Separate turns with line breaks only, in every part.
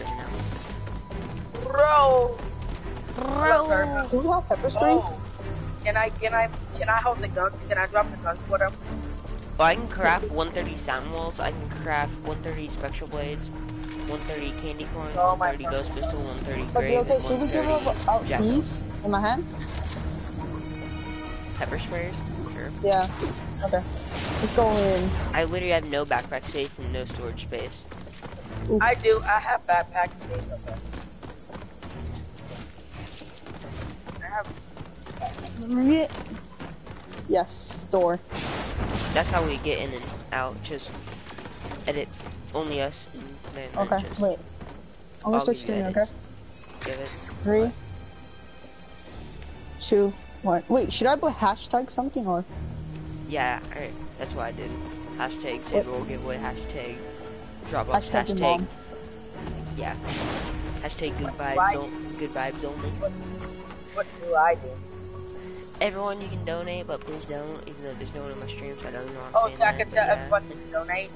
streaming now.
Bro!
Bro.
Do you have pepper sprays?
Oh. Can I, can I, can I hold the guns? Can I drop the guns for them?
Well, I can craft 130 sound walls. I can craft 130 spectral blades, 130 candy corn,
Oh my
130 ghost pistol, 130
Okay, okay, should we give
130
her out
jackal.
these in my hand?
pepper sprayers. Sure.
Yeah. Okay. Let's go in.
I literally have no backpack space and no storage space.
I do, I have backpack space. Okay. I have,
Yes, door.
That's how we get in and out. Just edit only us. And then
Okay,
just
wait. I'm gonna switch
you
screen, okay?
Give it.
Three, two, one. Wait, should I put hashtag something or?
Yeah, alright. That's what I did. Hashtag save roll giveaway. Hashtag Dropbox.
Hashtag
Hashtag
mom.
yeah. Hashtag good vibes. Good vibes only.
what do I do?
Everyone, you can donate, but please don't. Even though there's no one in my stream, so I don't know.
Oh, so I can tell everyone to donate?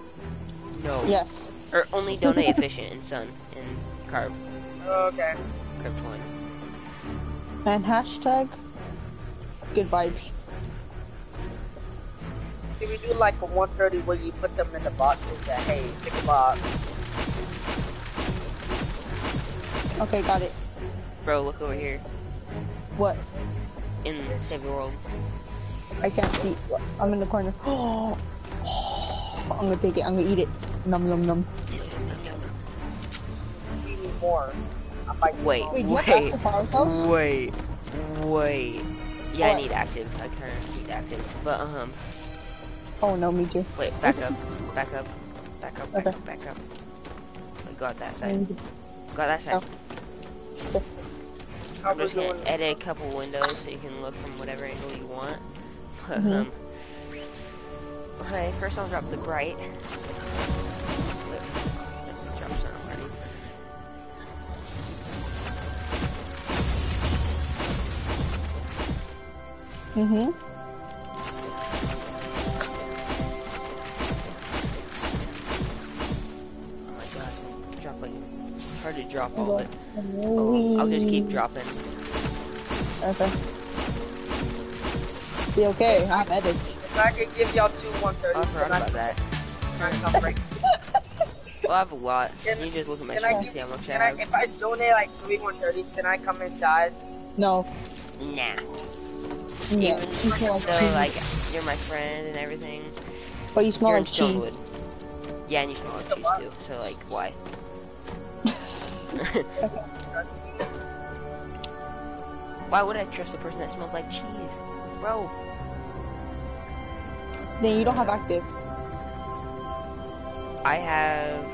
No.
Yes.
Or only donate efficient and sun and carb
Okay.
carb.
And hashtag good vibes.
Should we do like a 130 where you put them in the boxes that, hey, pick a box?
Okay, got it.
Bro, look over here
What?
in Save the World.
I can't see. I'm in the corner. Oh, I'm gonna take it. I'm gonna eat it. Num num num.
We need more. I'm like,
Wait.
Wait, do you have
wait, wait, wait. Yeah, I need active. I kind of need active. But um,
Oh no, me too.
wait, back up, back up, back up, back
Okay.
up, back up. Wait, go out that side.
to-
that side.
Oh.
I'm just gonna edit a couple windows so you can look from whatever angle you want. But,
Mhm.
um, okay, first I'll drop the bright.
Mm-hmm.
Hard to drop all of it. Oh, I'll just keep dropping.
Okay. Be okay. I have edits.
If I could give y'all two 130s,
Oh, I forgot
can I-
about that.
I come break?
Well, I have a lot.
Can-
you just look at my
Can I,
and
give,
see how much I
can I,
have.
if I donate like three 130s, can I come inside?
No.
Nah.
No.
Even
You smell like
though, like, you're my friend and everything.
but you smell
you're
like
in
cheese.
Stonewood. Yeah, and you smell like cheese too. So, like, why? Why would I trust a person that smells like cheese? Bro,
Then you don't have active.
I have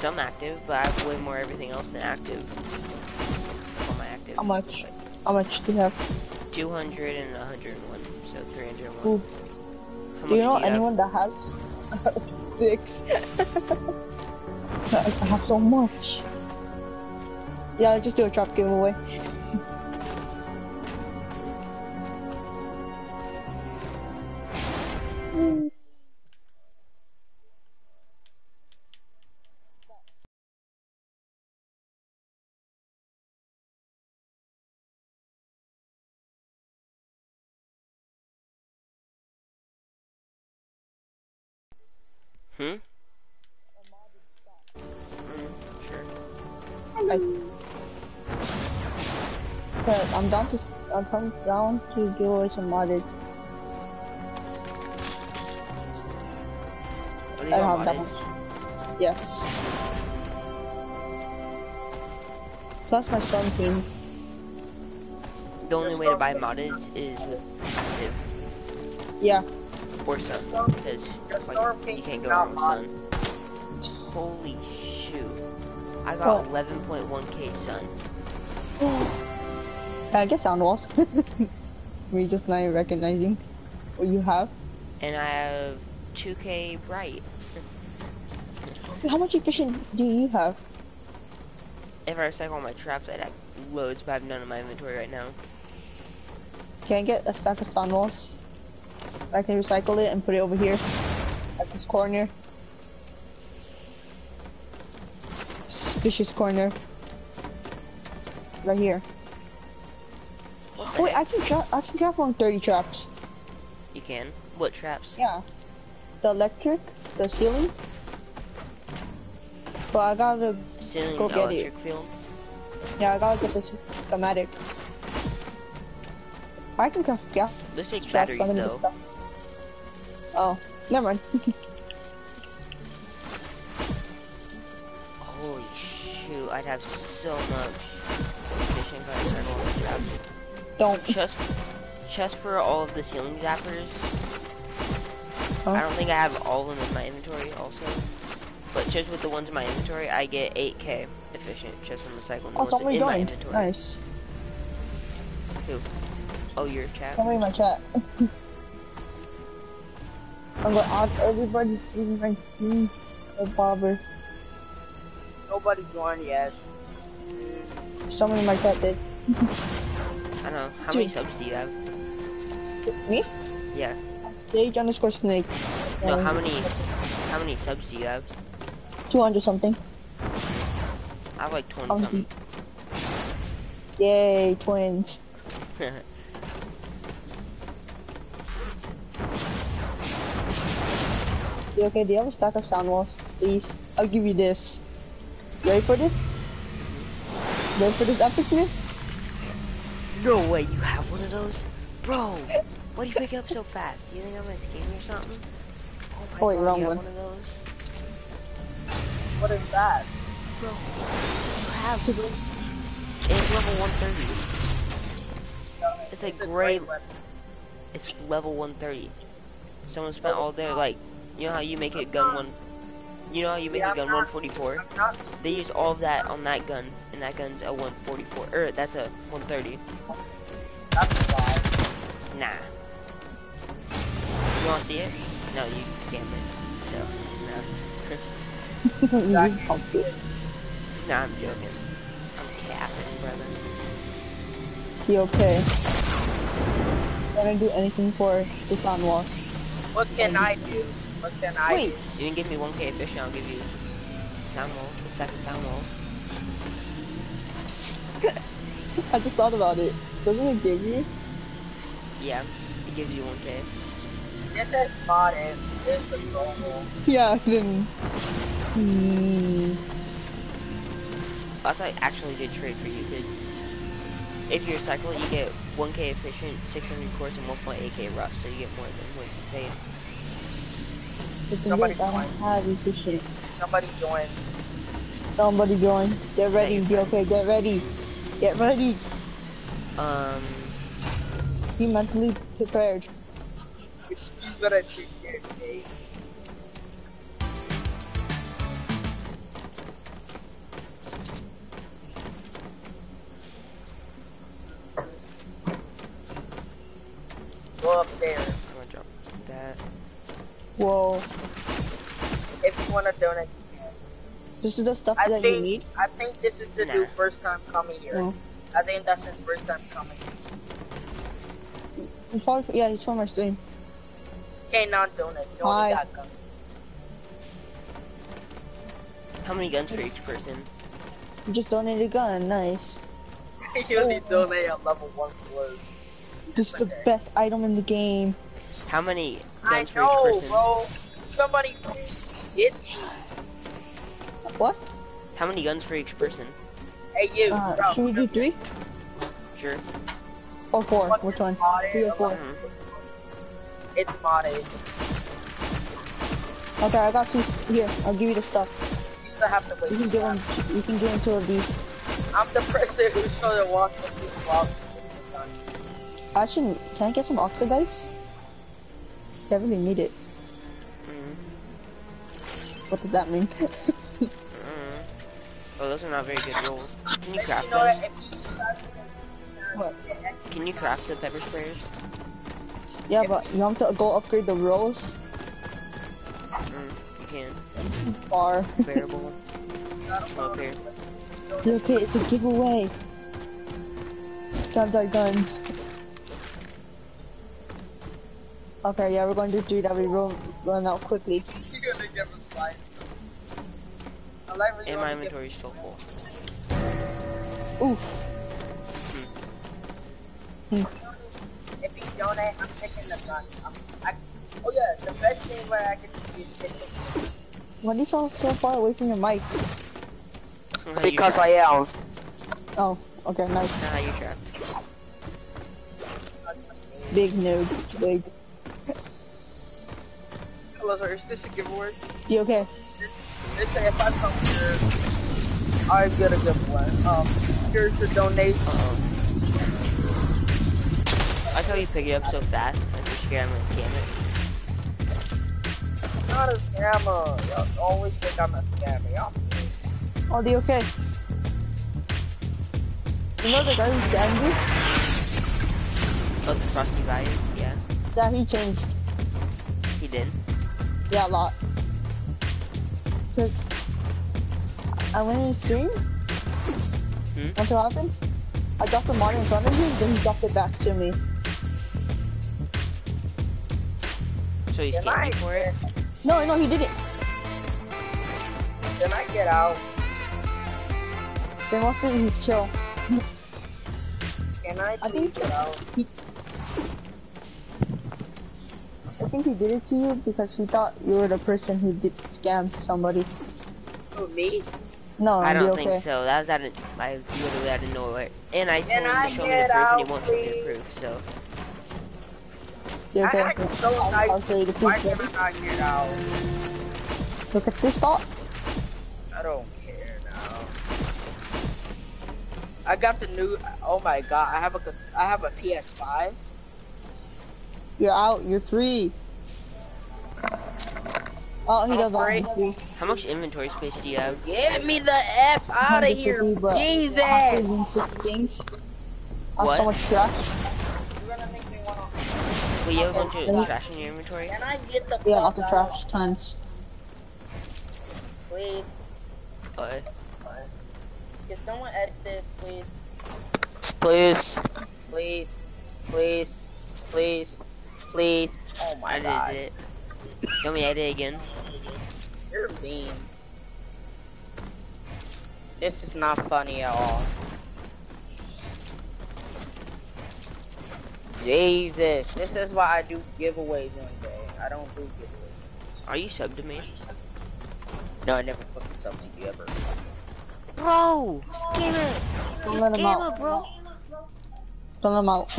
some active, but I have way more everything else than active. On my active.
How much? How much do you have?
200 and 101, so 301.
Ooh.
How
Do you know
much have?
anyone that has six? I have so much. Yeah, let's just do a drop giveaway.
Hmm?
I'm down to I'm down to give away some modded. I don't have that
on
much. Yes. Plus my storm team.
The only way to buy modded is with active
Yeah.
or sun, because like, you can't go wrong with sun. Holy shoot. I got 11.1k sun.
I guess sound walls. we just not recognizing what you have.
And I have 2k bright.
How much efficient do you have?
If I recycle all my traps, I'd have loads, but I have none in my inventory right now.
Can I get a stack of sun walls? I can recycle it and put it over here at this corner. Suspicious corner. Right here. Wait,
heck?
I can trap. I can trap on 30 traps.
You can. What traps?
Yeah. The electric, the ceiling. But I gotta,
Ceiling
Go get it.
field.
yeah, I gotta get this schematic. I can craft, yeah.
This
Traps
batteries though.
stuff. Oh, never mind.
Holy shoot, I'd have so much fishing if I started all the traps.
Don't.
Just, just for all of the ceiling zappers.
Huh?
I don't think I have all of them in my inventory also. But just with the ones in my inventory, I get 8k efficient just from recycling the
Oh,
ones
somebody
in my inventory.
Nice. Who?
Oh, your chat?
Somebody in my chat. I'm gonna ask everybody in my team a bobber.
Nobody joined yet.
Someone in my chat did.
I don't know. How many subs do you have?
Me?
Yeah.
Stage underscore snake.
No,
Um,
how many, how many subs do you have?
200 something.
I have like 20
I'm
something.
Yay, twins. Okay, do you have a stack of sound walls? Please. I'll give you this. Ready for this? Ready for this epicness?
No way you have one of those? Bro, why do you pick it up so fast? Do you think I'm a scammer or something? Oh
wait,
god,
wrong
you have
one.
one of those?
What is that?
Bro, you have It's level 130. It's a great,
weapon.
it's level 130. Someone spent all their, like, you know how you make it gun one, you know how you make
Yeah,
a gun
not-
144? They use all of that on that gun, and that gun's a 144, er, that's a 130.
That's why.
Nah. You wanna see it? No, you scam it. So, no.
You pumped it.
nah, I'm joking. I'm capping, brother.
Be okay. Gonna do anything for the sound walls.
What can I do? What can I
Wait,
You can give me 1k fish, and I'll give you sound wall, a stack of sound wall.
I just thought about it. Doesn't it give you?
Yeah, it gives you 1k.
Get that is modded. This is normal.
Yeah, then. Hmm.
I thought I actually did trade for you, because if you're a cycle, you get 1k efficient, 600 cores, and 1.8k rough, so you get more than what you paid.
The thing
Somebody
is, I don't have efficient.
Somebody joined.
Somebody join. Get ready.
you
Be okay. Get ready. Get ready.
Um,
Be mentally prepared.
He's gonna treat your day. Go up there.
I'm gonna drop that.
Whoa.
If you wanna donate, you can.
This is the stuff
I
that you need.
I think this is the
Nah.
dude first time coming here.
No.
I think that's his first time coming.
He's probably, yeah, he's from my stream.
Okay, not donate. You only
Hi.
got guns.
How many guns for each person?
You just donated a gun. Nice.
you only oh. donate a level one sword.
This is the best item in the game.
How many
I
guns for
know,
each person?
bro. Somebody hit me.
What?
How many guns for each person?
Hey, you.
Uh,
bro.
should we do three
Sure.
or four?
What's
Which one? Three or four?
Mhm.
It's modded.
Okay, I got two. Here, I'll give you the stuff.
You still have to wait.
You can give him. You can give him two of these.
I'm the person who's trying to walk with you while
Actually, can I get some oxidize? I really need it. What does that mean?
Mm. Oh, those are not very good rolls. Can you craft
you
those?
what?
Can you craft the pepper sprayers?
Yeah, but you have to go upgrade the rolls?
Mm. You can.
Or
Bearable. Up here.
okay, it's a giveaway. Guns are guns. Okay, yeah, we're going to do three that we run, run out quickly.
And my
inventory
is still full.
Ooh.
If you donate, I'm taking the gun. I'm, I, oh yeah, the best thing where I can do is take.
Why do you sound so far away from your mic?
Because I am.
Oh, okay, nice.
Nah, you're trapped.
Big noob. Big.
Hello. Is this a giveaway?
You okay?
They say if I come here, I get a giveaway. Um, here's the donation.
Uh-oh. I thought you pick it up so fast. I just scared I'm gonna scam it.
Not a scammer. Y'all always think I'm a scammer. Y'all.
Oh, you okay? You know the guy who's angry?
Oh, the frosty bias? Yeah,
Yeah, he changed.
he did.
Yeah, a lot. Cause I went in his stream.
Hmm?
What's what happened? I dropped the mod in front of him, then he dropped it back to me.
So he's
Can
scammed
I,
me for it?
No, no, he didn't.
can I get out?
Then mostly he's chill.
Can I
I think-
get out?
I think he did it to you because he thought you were the person who did scam somebody.
Who, me?
No,
I don't
okay.
think so. That was out of, like, literally out of nowhere. And I told
Can
him
I
to show me the proof, and he won't show me the proof, so.
You're okay.
I act so
I'll,
nice.
I'll show you the
Why
proof.
can I get out?
Look at this thought.
I don't care now. I got the new. Oh my god! I have a. I have a PS5.
You're out. You're free. Oh, he doesn't.
free.
How much inventory space do you have?
Get me the f out of here,
but
Jesus!
after these six things, I have
What?
so much trash.
You're gonna make me wanna.
Wait, you have a bunch
Okay.
of trash in your inventory?
Can I get the
Yeah, lots of
out,
trash, tons.
please?
What?
Can someone edit this, please? Please, please, please, please, please. Oh my
I
god,
did it. Let me edit again.
you're mean. This is not funny at all. Jesus, this is why I do giveaways one day. I don't do giveaways.
Are you subbed to me?
No, I never fucking sub to you ever.
Bro! Scam it!
Don't
You
let him out.
it, bro!
Don't let him out.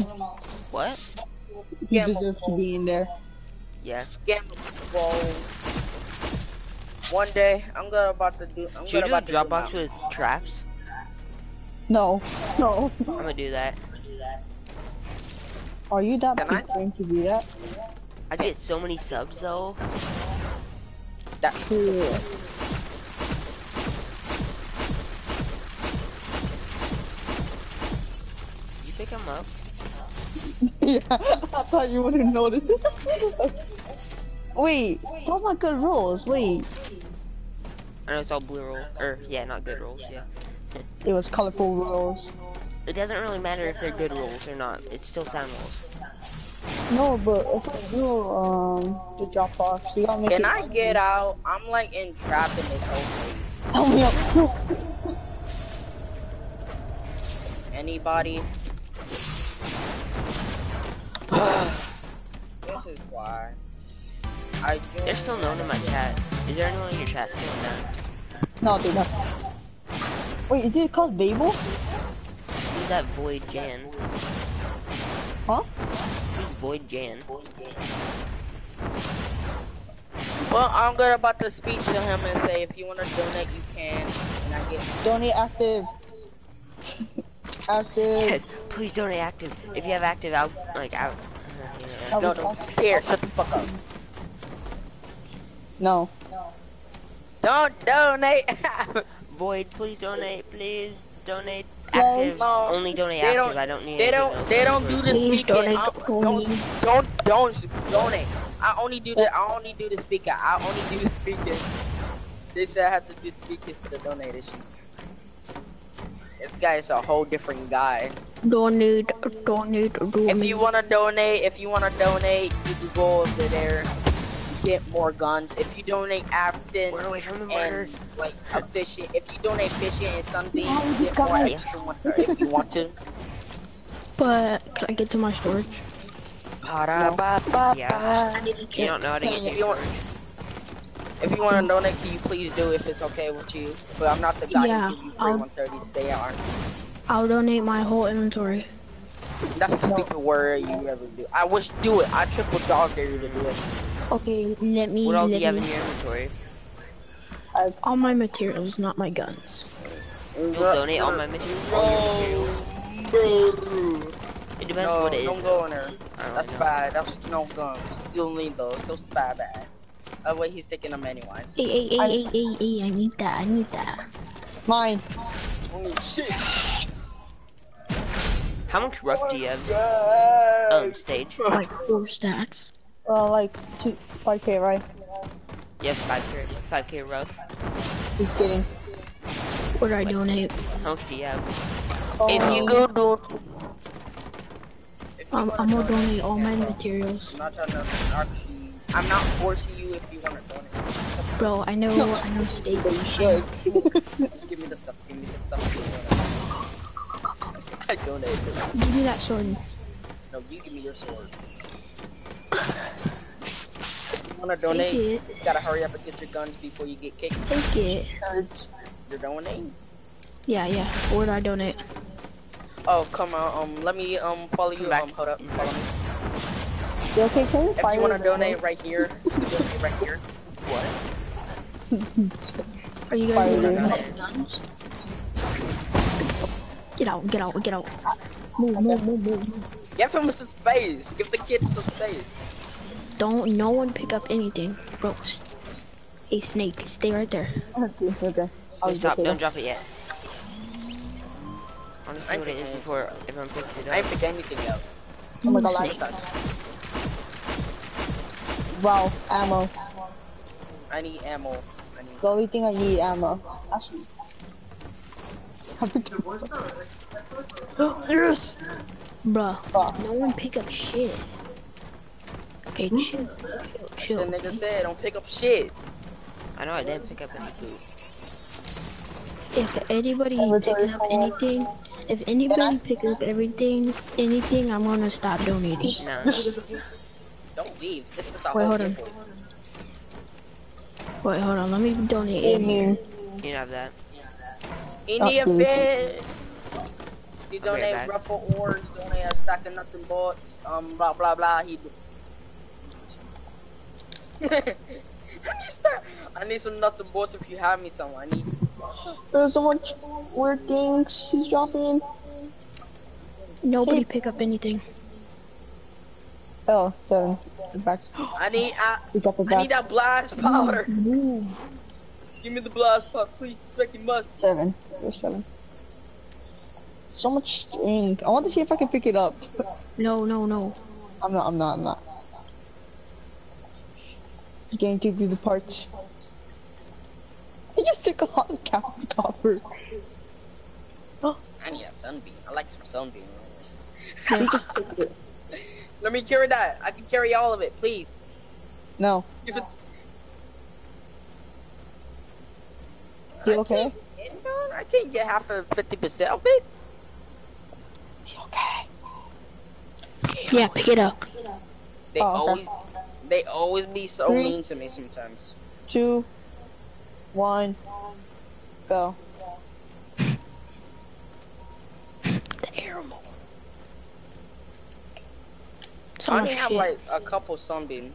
What?
He
Yeah,
deserves to be in there.
Yeah.
Gamble. One day, I'm gonna about to do. I'm
Should we
gonna
do a
about
Dropbox with traps?
No, no.
I'm gonna do that.
Are you that
Can
big
I?
going to do that?
I get so many subs though.
That,
Yeah.
You pick him up.
Yeah, I thought you wouldn't notice. Wait, those not good rolls. Wait,
I know it's all blue roll. Or, yeah, not good rolls, yeah.
it was colorful rolls.
It doesn't really matter if they're good rolls or not. It's still sound rolls.
No, but if I do um the drop box, you gotta make
can
it.
I get out? I'm like entrapped in this whole place.
Help me out.
Anybody? This is why. I do.
They're still known in my chat. Is there anyone in your chat still known?
no, dude, no. Wait, is it called Babel?
Who's that Void Jan?
Huh?
Who's Void Jan?
Well, I'm gonna about to speak to him and say if you want to donate, you can. And I get.
Donate active. active.
Yes, please donate active. If you have active out, like out. Yeah.
I'll
No, no.
fast.
Here, shut the fuck up.
No. no.
Don't donate.
Void, please donate. Please donate active.
No,
Only donate
they
active.
don't-
I don't need.
They don't.
else.
They don't do the
Please
speaking.
donate
Don't, don't, don't donate. I only do the. I only do the speaker. I only do the speaking. They said I have to do the speaking for the donation. This guy is a whole different guy.
Donate, donate, donate.
If you wanna donate, if you wanna donate, you can go over there. get more guns. If you donate Afton
We're away from the murder.
and like efficient, if you donate efficient and sunbeam,
Oh,
you
this
get more
guy.
extra one if you want to.
But can I get to my storage?
Yeah.
I need to
You
check.
don't know how to get
If
to
you want, if you want to donate, can you please do if it's okay with you? But I'm not the guy
Yeah,
who give you free
I'll-
130 to stay at
I'll donate my whole inventory.
That's the stupid word you ever do. I wish do it. I triple dog dare you to do it.
Okay, let me.
What all do
let
you have in your inventory?
All my materials, not my guns.
You'll donate all my materials? All your materials? It depends
No,
what it is.
don't go in there. That's
know.
bad. That's no guns. You'll need those. Those bad bad. That wait, he's taking them anyways.
Hey, hey, hey, hey, hey, hey, I need that, I need that.
Mine.
Oh shit.
How much rough do you have?
God.
Um, stage.
Like four stacks.
Uh, like two, 5k, right?
Yes, 5k, 5k rough.
Just kidding.
What do I donate?
How much do you have?
If you go do. If you
Um, I'm gonna
donate,
donate all my materials.
I'm not trying to actually. I'm not forcing you if you want to donate.
Bro, I know, I know state.
Should.
Just give me the stuff. Give me the stuff. you wanna- I donated.
Give me that sword.
No, you give me your sword. you wanna
Take
donate?
it.
You gotta hurry up and get your guns before you get kicked.
Take it.
You're donating?
Yeah, yeah. Where do I donate?
Oh, come on. Um, let me um follow you.
Come back.
Um, hold up. Follow me.
You okay, can you
If
fire
you wanna
the-
donate right here, donate right here. What?
Are you guys gonna
them.
give me some guns? Get out, get out, get out. Move, move, move, move, move.
Give him some space. Give the kid some space.
Don't no one pick up anything. Bro, s- hey snake, stay right there.
Okay, okay. I'll
Wait, stop, don't drop it yet. I want to see
I
what it is before everyone picks it up.
I ain't
up.
pick anything up.
Oh my
Move,
god,
snake.
Like Wow, ammo.
I need ammo. I need.
The only thing I need ammo. Actually. yes!
Bruh,
Fuck.
no one pick up shit. Okay, hmm? chill, chill,
The
chill.
nigga said don't pick up shit.
I know I didn't pick up any food.
If anybody
Inventory
picks up anything, if anybody picks up everything, anything, I'm gonna stop donating.
No.
Don't leave. This is a
Wait,
whole
hold on. Wait, hold on, let me donate
In
in.
here.
You don't have that.
In
Oh,
the event you
Right
donate
back.
rough ores, donate a stack of nuts and bolts, um, blah blah blah. He. I need start. I need some nuts and bolts if you have me some. I need.
There's so much weird things he's dropping.
Nobody pick up anything.
Oh, seven. Back.
I need. I,
We
I need that blast powder. Give me the blast powder, please. Freaking must.
Seven. There's seven. So much string. I want to see if I can pick it up.
No, no, no.
I'm not, I'm not, I'm not. Getting to do the parts. I just took a hot cap copper. Oh.
I need a sunbeam. I like some sunbeam.
He just took it.
Let me carry that. I can carry all of it, please.
No.
Give it.
You okay?
No, I can't get half of fifty percent of it.
You okay?
Yeah, pick it up.
They
Oh, okay.
always, they always be so
Three.
mean to me sometimes.
Two. One. Go.
The animal. So
I only have
shit.
like a couple sunbeam.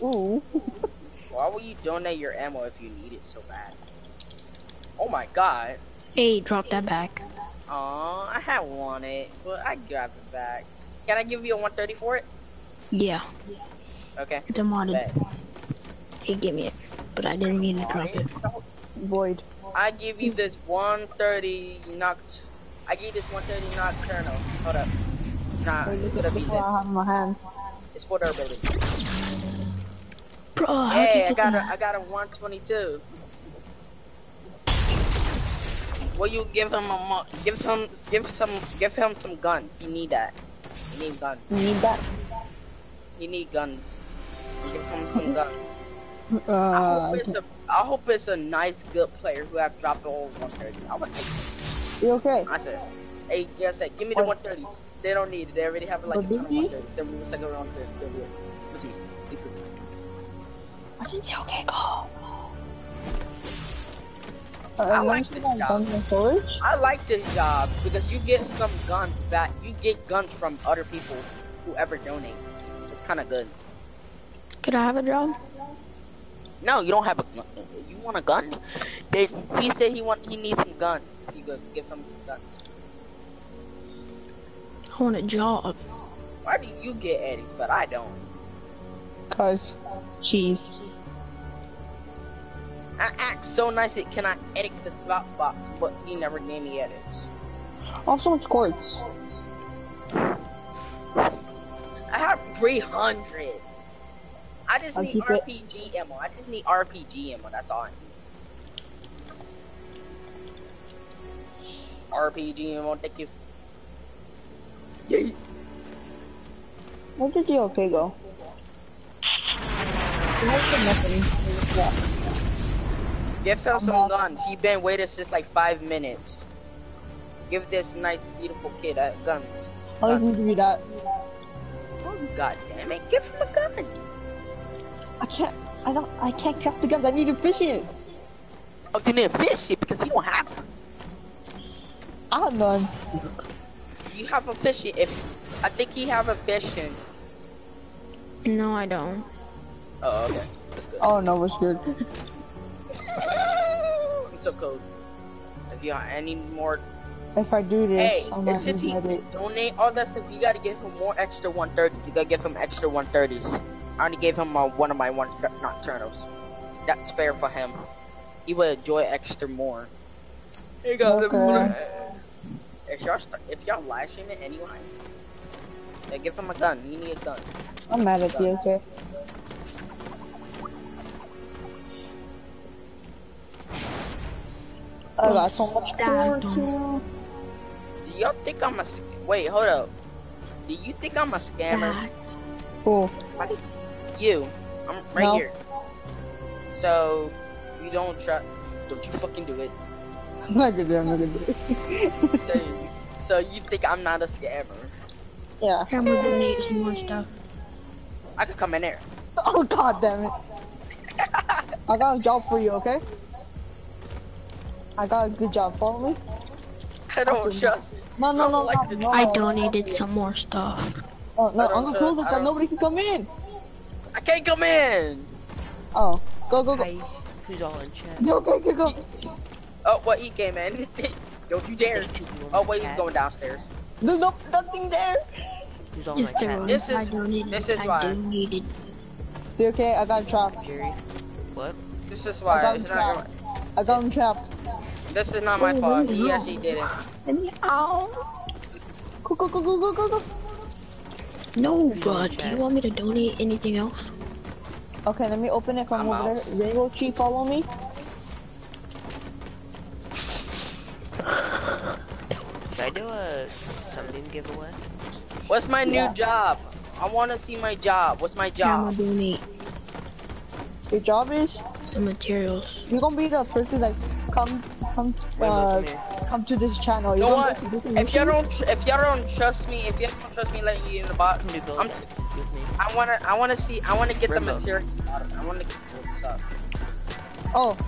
Ooh.
Why would you donate your ammo if you need it so bad? Oh my god.
Hey, drop that back.
Aw, I had wanted, but I grabbed it back. Can I give you a 130 for it?
Yeah,
Okay.
it's a modded.
Bet.
Hey, give me it. But I didn't mean to drop it.
Void.
I give you this 130 noct. I give you this 130 nocturnal. Hold up. Nah,
Wait,
it's gonna
at
be
this one I
this.
have my hands.
It's for durability.
Bro, how
Hey,
did
I got
get
a, I got a 122. Will you give him a mo- give him give some give him some guns? He need that. He need guns.
You need that?
He need guns. Give him some guns. I
Uh,
hope it's a, I hope it's a nice, good player who have dropped all 130. I would take
you okay?
I said, hey, yeah, I said, give me the
What?
130s. They don't need it. They already have like a
But
ton of
did he?
130s. Then we will take around to to do it. Let's see. Let's see.
I didn't say okay, go.
Uh,
I like this job.
guns and storage?
I like this job because you get some guns back. You get guns from other people who ever donate. It's kind of good.
Could I have a job?
No, you don't have a gun. You want a gun? They, he said he want he needs some guns. You go give him guns.
I want a job.
Why do you get Eddie's but I don't?
Cause cheese.
I act so nice it can I edit the drop box, but he never gave me edits.
Also, it's quartz.
I have 300. I just
I'll
need
keep it.
RPG ammo. I just need RPG ammo. That's all I need. RPG ammo, thank you.
Where did the okay go? Nothing. Yeah.
Give him some guns. He been waiting since like five minutes. Give this nice, beautiful kid uh, guns.
How does he give you that?
Oh, God damn it! Give him a gun.
I can't. I don't. I can't craft the guns. I need efficient.
Oh, you need fish it because you don't have. them.
I have none.
You have a fish it. If I think he have a fishing.
No, I don't.
Oh, okay.
Oh no, we're scared.
I'm so cold. If you have any more
If I do this,
Hey,
I might
since he donate all that stuff, you gotta give him more extra 130s. You gotta give him extra 130s. I already gave him uh, one of my one nocturnos. That's fair for him. He would enjoy extra more. Here you go.
Okay.
If y'all st- if y'all live stream it anyway, yeah, give him a gun. You need a gun.
I'm mad at you. Okay. I got so much
Stop.
quartz.
Do y'all think I'm a? Wait, hold up. Do you think I'm a scammer?
That.
Cool.
You. I'm right
No.
here. So you don't try. Don't you fucking do it.
I'm not gonna do. it, I'm not gonna do. it.
So, you- so you think I'm not a scammer?
yeah.
I'm gonna donate some more stuff.
I could come in there.
Oh god damn it. I got a job for you. Okay. I got a good job. Follow me.
I don't
Okay.
trust.
No, no,
I
no,
like
no, no.
I donated some more stuff.
Oh, no,
I don't,
I'm gonna close it
I
so nobody can come in.
I can't come in.
Oh, go, go, go.
Hi, who's all in chat?
Yo, go, go, go.
Oh, what? He came in. don't you dare.
There's two people in
Oh wait, he's going downstairs.
There's no nothing there.
Who's all
Yes,
in my
This is-
I donated.
this is
I
why.
donated.
You okay? I got him trapped.
Jerry? What?
This is why.
I
why.
got him trapped. I got him trapped.
this is not my
Oh,
fault. He actually did it.
Let me out.
Go, go, go, go, go, go, go.
No,
Who's
bro. Do you want me to donate anything else?
Okay, let me open it from
I'm
over
out.
there. Rainbow Chief, follow me.
Should I do a something giveaway?
What's my
Yeah.
new job? I want to see my job. What's my job?
I'm
job?
gonna donate
Your job is
some materials.
you're gonna be the person that come, come, uh,
listen
come to this channel.
You
You're
know what?
go to this
If y'all don't, if y'all don't trust me, if y'all don't trust me letting you in the box,
Come
I'm,
decks with me.
I wanna, I wanna see, I wanna get
Rainbow.
the material. I wanna get the stuff.
Oh,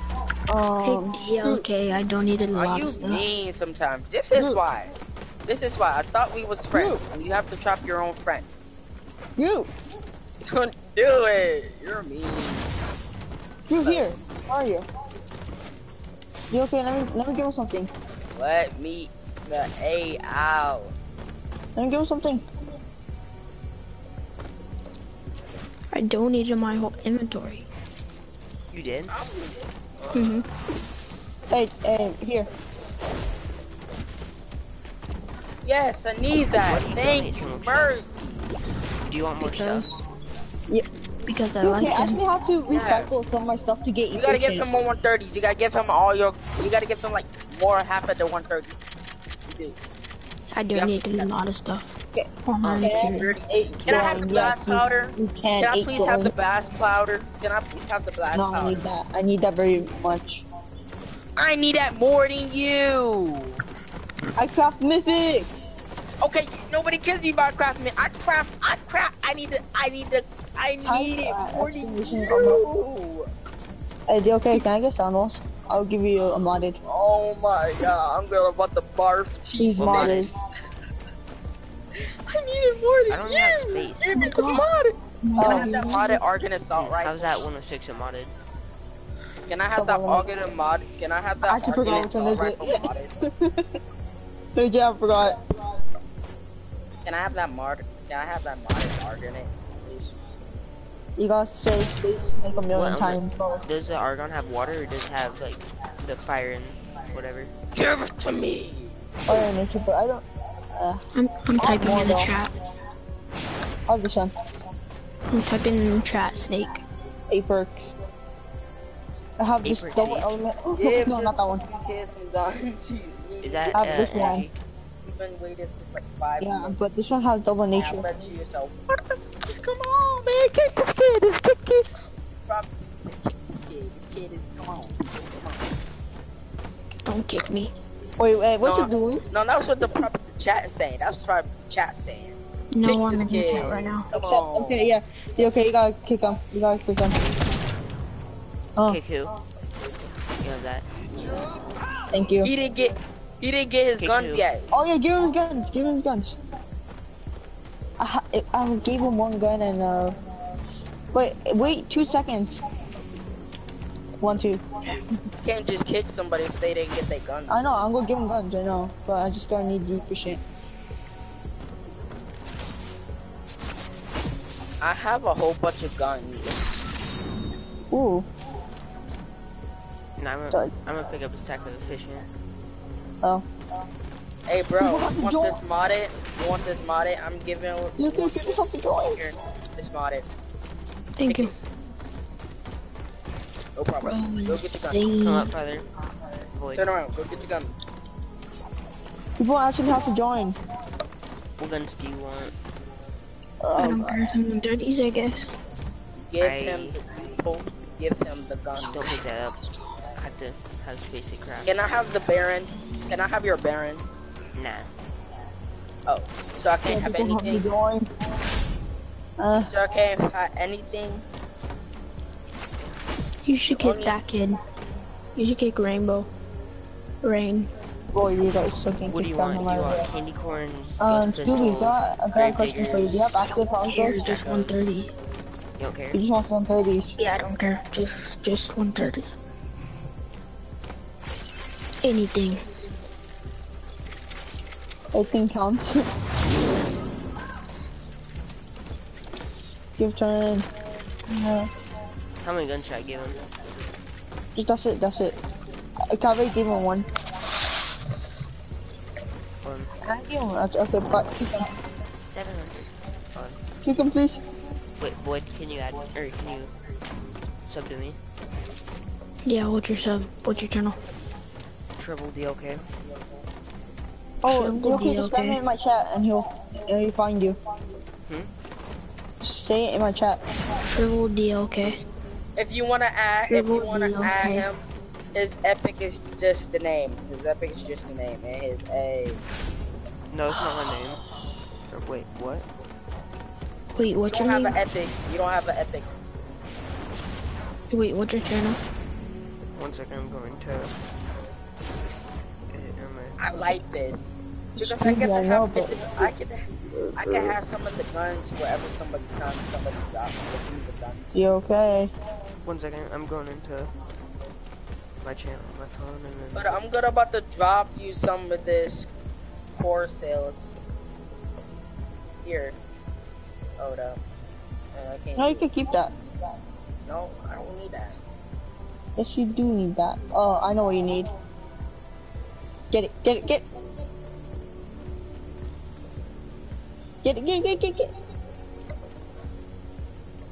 um,
hey, hmm. DLK, I donated a
Are
lot
you
of stuff.
mean sometimes? This is
Dude.
why. This is why. I thought we was friends,
hmm.
Dude. you have to trap your own friend.
you,
Don't do it. You're mean.
you here? How are you? You okay? Let me, let me give him something.
Let me the A out.
Let me give him something.
I donated my whole inventory.
You did?
Hmm
Hey, hey, here.
Yes, I need that.
You
Thank you,
so
mercy.
Do you want more
Because,
stuff?
Yeah.
because I
You
like
okay? I
them.
actually have to recycle some of my stuff to get
You You gotta give
efficient.
him more 130s. You gotta give him all your. You gotta give him like more half of the 130. You do.
I donated a lot of stuff. Armor
Okay.
material.
Eight
Can I have the
going,
blast
you-
powder?
You can,
Can I please have the blast powder? Can I please have the blast
No, I need that. I need that very much.
I need that more than you.
I craft mythics.
Okay, nobody cares about crafting. I craft. I craft. I need to. I need to. I need it
uh,
more than
exclamation
you.
Hey, D- okay, can I get sound walls? I'll give you a modded.
Oh my god, I'm gonna about to barf cheese.
He's
Well,
modded.
I need it more than
I don't
you.
have space.
Give me oh the
Oh
modded. Can I have that modded argon assault rifle?
How's that 106 and modded?
Can I have that
Come on,
argon mod? Can I have that
I actually forgot
argon
which one is
assault
it.
rifle modded?
Hey, yeah, I forgot.
Can I have that mod? Can I have that modded argon it, please?
You gotta say stage snake a million
What,
times. So,
Does the argon have water or does it have like the fire and whatever?
Give it to me.
fire nature, but I don't. Uh,
I'm, I'm typing in the
more,
chat.
I'll just send
I'm typing in the chat, Snake.
eight perks. I have
Eight
this double
each?
element.
Give
no, not that one.
Get some guns.
Is that
I have
uh,
this one.
been waiting since like five
Yeah,
minutes.
but this one has double
Now
nature.
Bet to yourself, what the f- Come on, man, kick this kid, this kid, kid. Probably say, kick this kid, this kid is, come on, come on.
Don't kick me.
Wait, wait, what
No.
you doing?
No, that was what the, probably the chat is saying. That's probably the chat saying.
No,
Kick
I'm
this
in the chat right now.
Come
Except,
on.
okay, yeah. yeah. Okay, you gotta kick him. You gotta kick him. Oh,
Kick who? You have that?
thank you.
He didn't get, he didn't get his
Kick
guns
who?
yet.
Oh yeah, give him his guns. Give him his guns. I, I gave him one gun and uh. Wait, wait, two seconds. One, two.
You can't just kick somebody if they didn't get their guns.
I know, I'm gonna give him guns. I know, but I just gotta need deep percent.
I have a whole bunch of guns.
Ooh.
No, I'm gonna, I'm gonna pick up a stack of efficient.
Oh.
Hey, bro, you
to
want this modded? You want this modded? I'm giving
You can people have to join.
here. This modded.
Thank you.
No
Bro,
problem. Go get your gun.
insane.
Come up farther.
Turn around. Go get your gun.
People actually have to join.
What guns do you want?
Oh, I
Oh,
don't
God.
care. Some dirties, I guess.
Give
I-
him the people. Give him the gun.
Don't pick that up. I have to have space to craft.
Can I have the Baron? Can I have your Baron?
Nah.
Oh, so I can't have
have
anything.
join. Uh,
So I can't have anything.
You should kick that kid. You should kick Rainbow. Rain.
boy, you guys sucking.
What do you want? Do you want candy corn?
Um,
ghost
Scooby,
pistol?
got, I got a
grave
question for you. Do you have active power
Here,
source?
just 130.
You don't care?
You just want 130s.
Yeah, I don't care. Just, just 130. Anything.
Everything counts. Give turn. Yeah.
How many guns should I give him?
Just that's it, that's it. I can already gave him one.
One.
I gave him, okay, okay but kick him.
700. Fun.
Kick him, please.
Wait, Void, can you add, or can you sub to me?
Yeah, what's your sub? What's your channel?
Triple D, okay?
Oh,
Sure,
you okay,
be
just spam
okay.
it in my chat and he'll, he'll find you.
Hmm?
Say it in my chat.
Shrivel DLK.
If you wanna add, if you wanna
D,
add
okay.
him, his epic is just the name. His epic is just the name, and his a.
No, it's not my name. Or wait, what?
Wait, what's
You
what's
don't
your
have
name?
an epic. You don't have an epic.
Wait, what's your channel?
One second, I'm going to. edit on my-
I like this because I
Stevie,
get to
I
have.
but-
I get. I can have some of the guns wherever somebody time somebody drops the the guns.
You okay?
One second, I'm going into my channel, my phone, and then.
But I'm gonna about to drop you some of this core sales. Here. Hold up. Uh, I can't.
No, you can keep that.
No, I don't need that.
Yes, you do need that. Oh, I know what you need. Get it, get it, get Get it, get it, get it, get it, get it.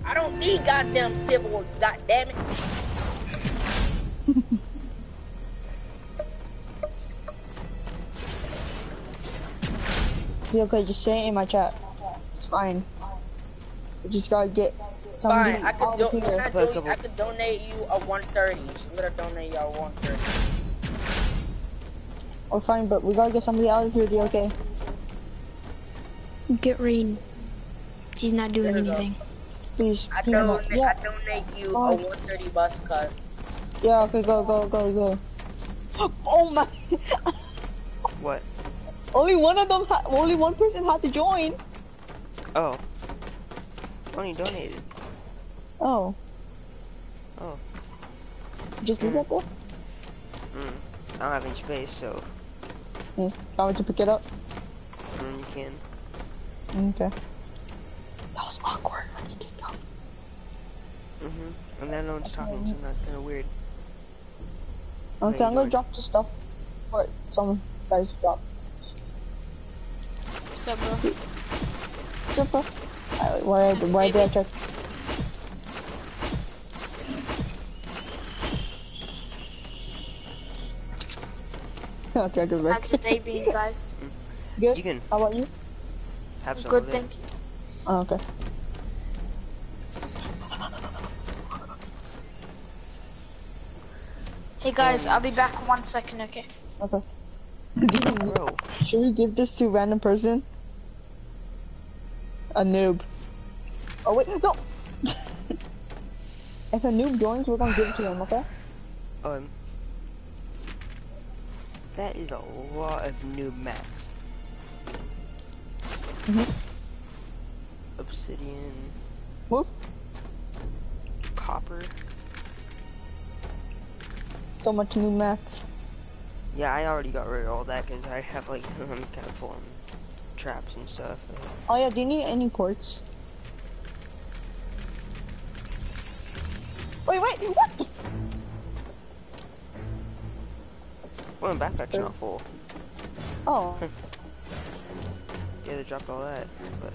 I don't need goddamn civil. God damn it.
Be okay, just say it in my chat. It's fine. We just gotta get somebody
Fine, I could, do-
here.
I, do- I could donate you a 130. I'm gonna donate y'all a 130.
Or fine, but we gotta get somebody out of here, be okay?
Get Rain. He's not doing
There
anything.
Please.
I
please,
donate,
yeah,
I donate you a
Oh.
130 bus cut.
yeah, okay, go, go, go, go. Oh my!
What?
only one of them, ha only one person had to join.
Oh. Only donated.
Oh.
Oh.
Just leave that there?
Mm. I don't have any space, so
Yeah. Want me to pick it up?
mm, you can.
Okay. That was awkward when he kicked out.
Mm-hmm. And then no one's talking, so that's kind of weird.
Okay, I'm gonna drop the stuff. What some guys drop.
What's up, bro?
Super. Uh, why, why did I check? okay, good.
How's your day been, guys?
Good.
You can
How about you?
Have some
Good, thank you.
Oh, okay.
Hey guys, I'll be back in one second, okay?
Okay.
Bro,
Should we give this to a random person? A noob. Oh wait, no. if a noob joins, we're gonna give it to him. Okay.
um, that is a lot of new mats.
Mhm.
Obsidian,
Whoop.
copper.
So much new mats.
Yeah, I already got rid of all that because I have like kind of on traps and stuff.
Oh yeah, do you need any quartz? Wait, wait, what?
Well, my backpack's not full.
Oh,
Yeah, they dropped all that. But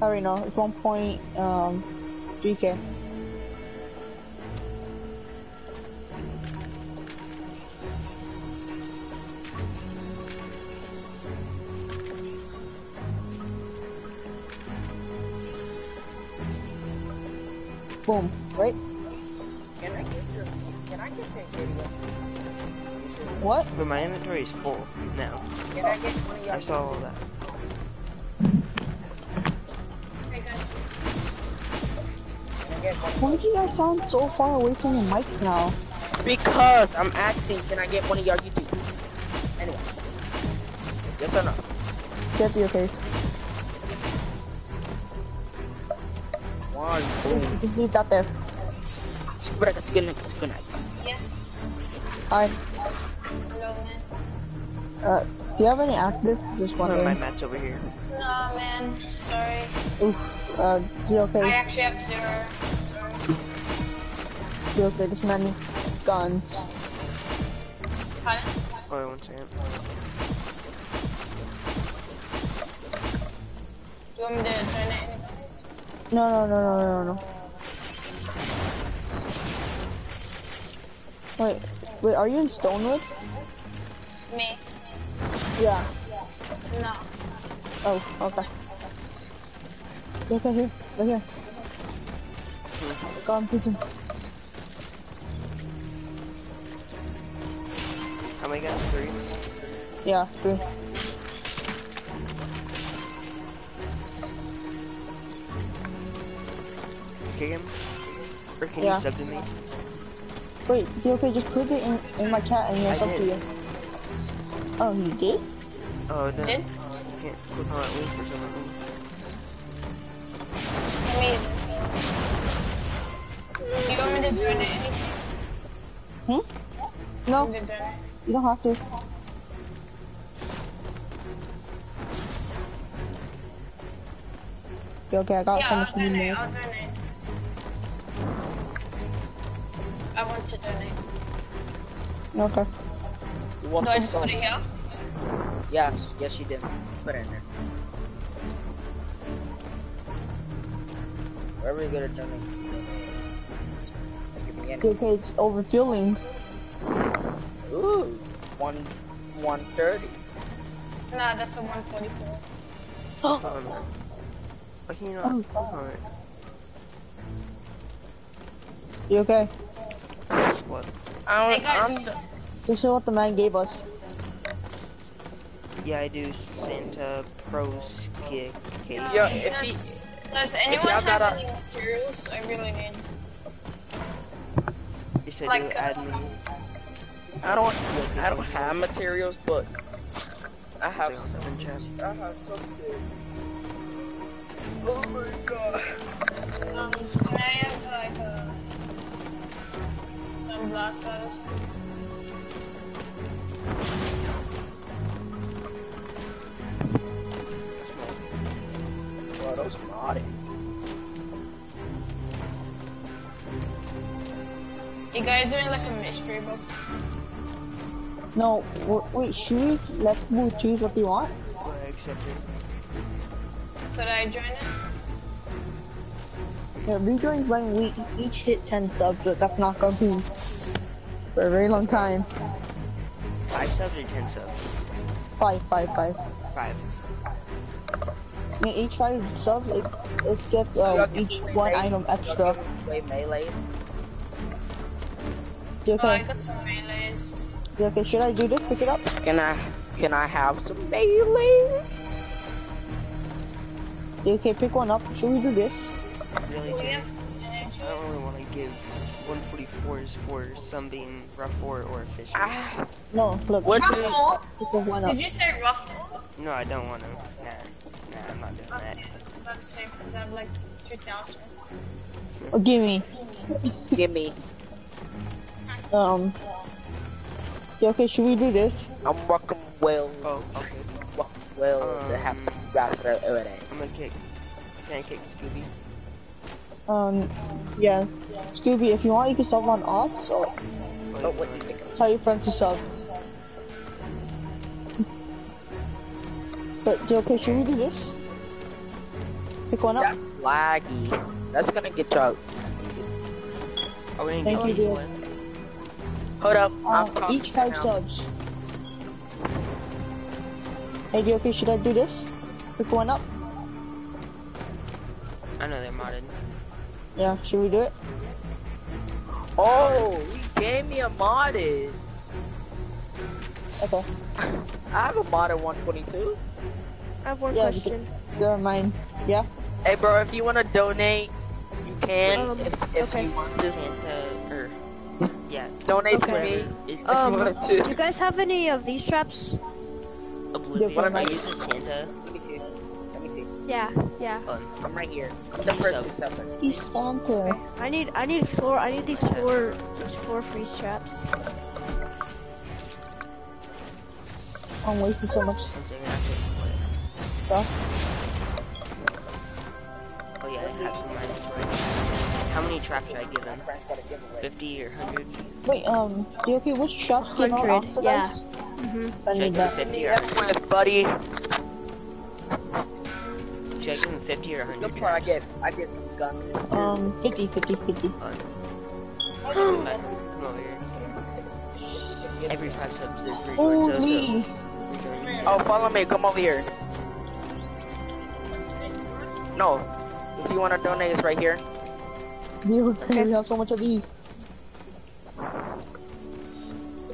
I already know. It's one point um, Boom, right?
Can I get your, can I get your video?
What?
but my inventory is full now.
Can I get one of
I saw all that.
Hey guys.
Can I get one?
Why do you guys sound so far away from your mics now?
Because I'm asking, can I get one of y'all YouTube? Anyway. Yes or no?
Get to your face. Just, just leave that there.
Brother, good night, good night.
Yeah.
Alright. Uh, do you have any active? Just
One of my
wondering.
mats over here.
No, man. Sorry.
Oof. Uh, you okay?
I
okay?
actually have zero. Sorry.
You okay? This man needs guns.
Pardon?
Oh, wait, one second.
Do you want me to donate any guys?
No, no, no, no, no, no. Wait, wait, are you in Stonewood?
Me?
Yeah.
No.
Oh, okay. Look right here, right here. Got him pigeon.
How many guns? Three?
Yeah, three.
Kick him? Or can
Yeah.
you sub to me?
Wait, you okay? Just put it in, in my chat and
I
it's up to you. Oh, you did?
Oh, then
Did?
you can't click on that link for some reason.
I mean, do you want me to donate anything?
Hmm? No,
Want me to donate?
you don't have to. You okay? I got
Yeah,
so
I'll
much new
I'll donate. Want to donate.
Okay.
You want
Do I just put it
sauce?
here?
Yes, yes, you did. Put it in there. Where are we gonna donate? Give me.
Okay, it's overfueling.
Ooh, one, one thirty.
Nah, that's a 144.
Oh, no. Why can you not?
Oh, You okay?
What?
I
Hey
don't,
guys,
I'm,
This is what the man gave us.
Yeah, I do Santa Pro Skate.
Yeah, if
does, does anyone
y'all
have
got a-
any materials? I really need.
You said
like,
do
uh,
admin.
I don't, I don't have materials, but I have
Zero
some.
seven chest.
I have some. Oh my god.
Um, can I have like uh, some blast battles?
Bro, those modded.
You guys doing like a mystery box?
No, w- wait, should we let Boo choose what they want?
I accept it.
Could I join it?
Yeah, rejoin when we each hit 10 subs, but that's not gonna be for a very long time.
Five subs or ten subs?
Five, five, five.
Five.
I mean, each five subs, it, it gets uh, each one item extra.
Play melee.
You
Oh, I
okay?
got some melees.
You okay? Should I do this? Pick it up?
Can I, can I have some melee?
You okay? Pick one up. Should we do this?
Really?
Do
do.
we?
I don't really want to give 144s for some being rough or or efficient.
Ah,
No, look.
what
Ruffle?
Pick.
Did you say ruffle?
No, I don't want to. Nah, nah, I'm not doing that.
Okay, I was about to say because I have like 2,000.
Oh, give me.
give me.
Um. You okay? Should we do this?
I'm working well.
Oh, okay.
Working well to have
Um,
rap for everything.
I'm gonna kick. Can I kick Scooby?
Um. Yeah. Scooby, if you want, you can sub on off. So
But what do you think? of
tell your friends to sub. But you okay? Should we do this? Pick one up.
That's laggy. That's gonna get you out.
Are we gonna
Thank
get
you,
one?
Hold up. I'm
Um, each five
now.
subs. Hey, you okay? Should I do this? Pick one up.
I know they're modded.
Yeah. Should we do it?
Oh, he gave me a modded.
Okay.
I have a modded 122.
I have one
Yeah,
question.
They're mine. Yeah.
Hey, bro, if you wanna donate, you can.
Um,
if if
okay.
you want to
Santa, or yeah,
donate
Okay.
to me, if
Um,
you wanted
do
to.
you guys have any of these traps?
Oblivion.
What
Am I
am I-
using Santa?
Yeah, yeah.
Fun.
I'm right here. The first
So-
He's Santa.
I need, I need four. I need these four, these four freeze traps.
I'm wasting so much
One second, I have
stuff.
Oh yeah, I have some minus right. How many traps should I give him?
Friends got a giveaway.
50 or 100?
Wait, um, you okay? Which traps came out
100,
after
yeah.
this?
Mhm.
I
Should I
need that.
50 or 100?
buddy.
Should I give him 50 or 100?
Look what I get. I get some guns.
Um, 50, 50, 50.
Fun. Come back. Come over here. Every 5 subs is rejoin. So, so,
Holy!
Oh, follow me. Come over here. No. If you want to donate, it's right here.
You okay? We have so much of these.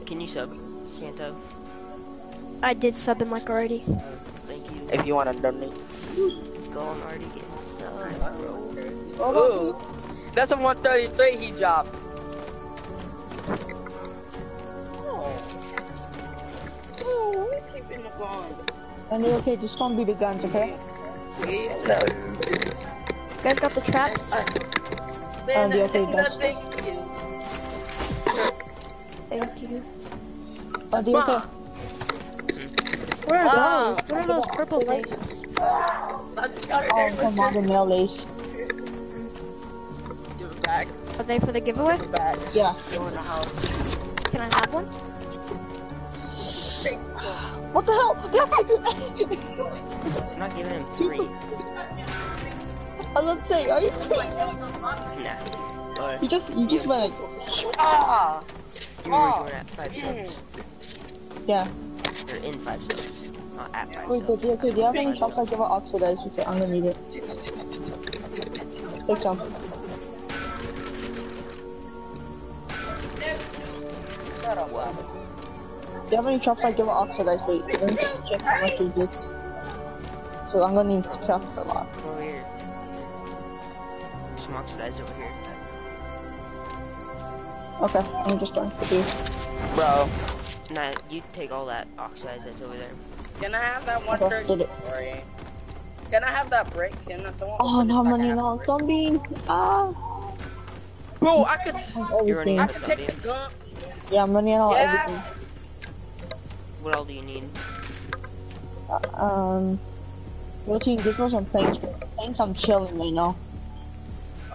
Can you sub, Santa?
I did sub in like already.
Thank you.
If you want to donate.
Let's already getting sub, bro.
Ooh. That's a 133 he dropped.
And you okay? Just gonna be the guns, okay?
You guys got the traps?
Um, be okay, guys.
Thank you.
Oh, do you okay?
What are
Wow.
those? What are those purple things?
Oh, come on, the melees.
Give it back.
Are they for the giveaway?
Give it back.
Yeah.
Go in the house.
Can I have one?
What the hell? The
I'm not giving him three.
I was about to say, are you crazy?
Nah. Or
You just, you just went like,
Ah!
you were going at five stones.
yeah.
They're in five stones. Not at five
Wait, but do, okay, do you have any shops that give out oxidized? Okay, I'm gonna need it. Take some. Do you have any chops that give out oxidized? Wait, let me just check how much is this. So I'm gonna need chops a lot.
Over here. Some oxidized over here.
Okay, I'm just going for these.
Bro,
Nah, you take all that oxidized that's over there.
Can I have that
Okay,
130?
did it.
Sorry. Can I have that brick? Can I don't
Oh, no money now. Zombie. Ah.
Bro, I could,
Everything.
I could take the
zombie.
gun.
Yeah, I'm running out
Yeah.
everything.
What all do you need?
Uh, um, rotating gizmos and planes. Planes, I'm chilling right now.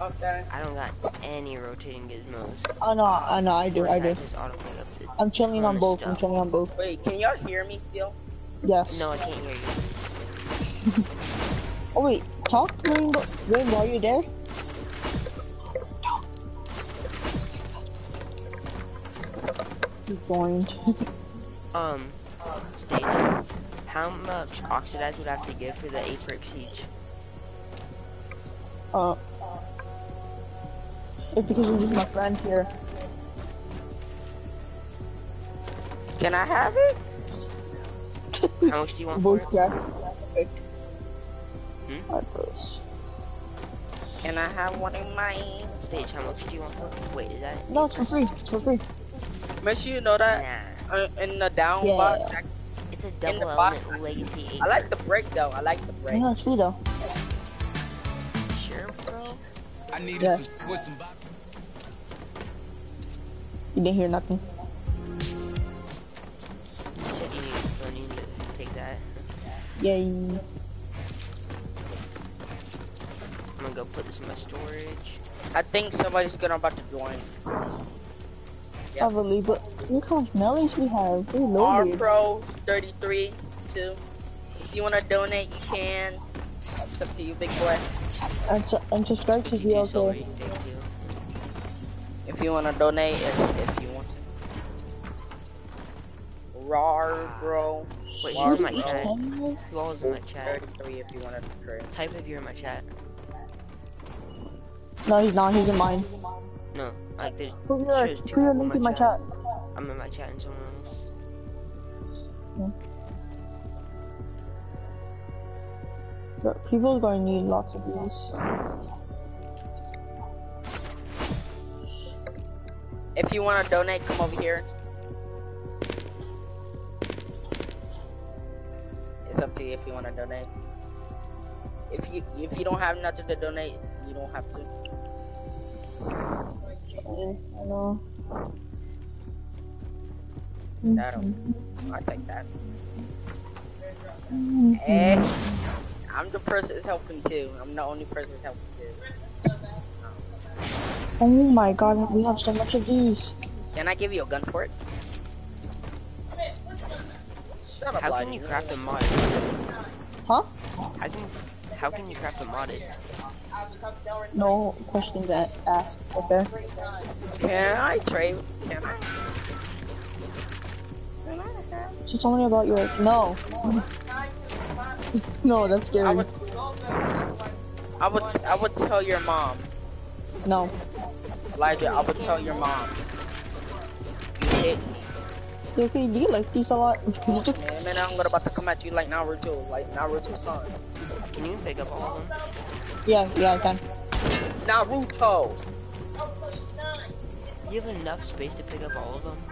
Okay.
I don't got any rotating gizmos.
Oh no, I know, I do, I do.
Just auto pick up the-
I'm chilling on both. I'm chilling on both.
Wait, can y'all hear me still?
Yes.
No, I can't hear you.
Oh wait, talk to Rainbow. Rainbow, are you there? He joined.
Um, stage. How much oxidized would I have to give for the Aphric siege?
uh, it's because this is my friend here.
Can I have it?
How much do you want for
Voice
it?
crack.
Hmm?
Alright, first.
Can I have one in mine?
Stage, how much do you want for it? Wait, is that?
No, it's for free. It's for free.
Make sure you know that
Nah.
uh, in the down
Yeah.
box. I,
It's a
In the box.
legacy
I like the break though. I like the brick.
No, it's free though.
Sure, bro?
I needed
Yes.
some with some.
You didn't hear nothing. Yay.
I'm gonna go put this in my storage.
I think somebody's gonna about to join. Yep.
I believe, but look how much we have.
R
loaded.
Pro 33 too. If you wanna donate, you can. It's up to you, big boy.
And, su- and subscribe to
You do
DLK.
celery, thank you.
If you wanna donate, if, if you want to. RAR, bro.
Wait,
Wow.
who's in my chat? Who all is in my chat?
if you wanna.
Type if you're in my chat.
No, he's not. He's in mine.
No, like there's
Put your,
shows two
put your
people
link in my chat.
I'm in my chat and someone else. Hmm.
But people are going to need lots of these.
If you wanna donate, come over here. It's up to you if you wanna donate. If you if you don't have nothing to donate, you don't have to.
I know.
That'll I take that. Mm-hmm. Hey, I'm the person that's helping too. I'm the only person that's helping too.
Oh my god, we have so much of these.
Can I give you a gun for it? Shut up,
How can you craft a mod?
Huh?
How can how can you craft a modded?
No questions that asked, okay?
Can I trade? Can I? Can I have?
So tell me about your, no. no, that's
I
scary.
would, I would, I would tell your mom,
No.
Elijah. I would tell your mom. You hit me,
Yeah, Okay, do you like these a lot? Can you just,
man. Man, I'm gonna about to come at you like Naruto, like Naruto son.
Can you pick up all of them?
yeah, yeah, I can.
Naruto.
Do you have enough space to pick up all of them?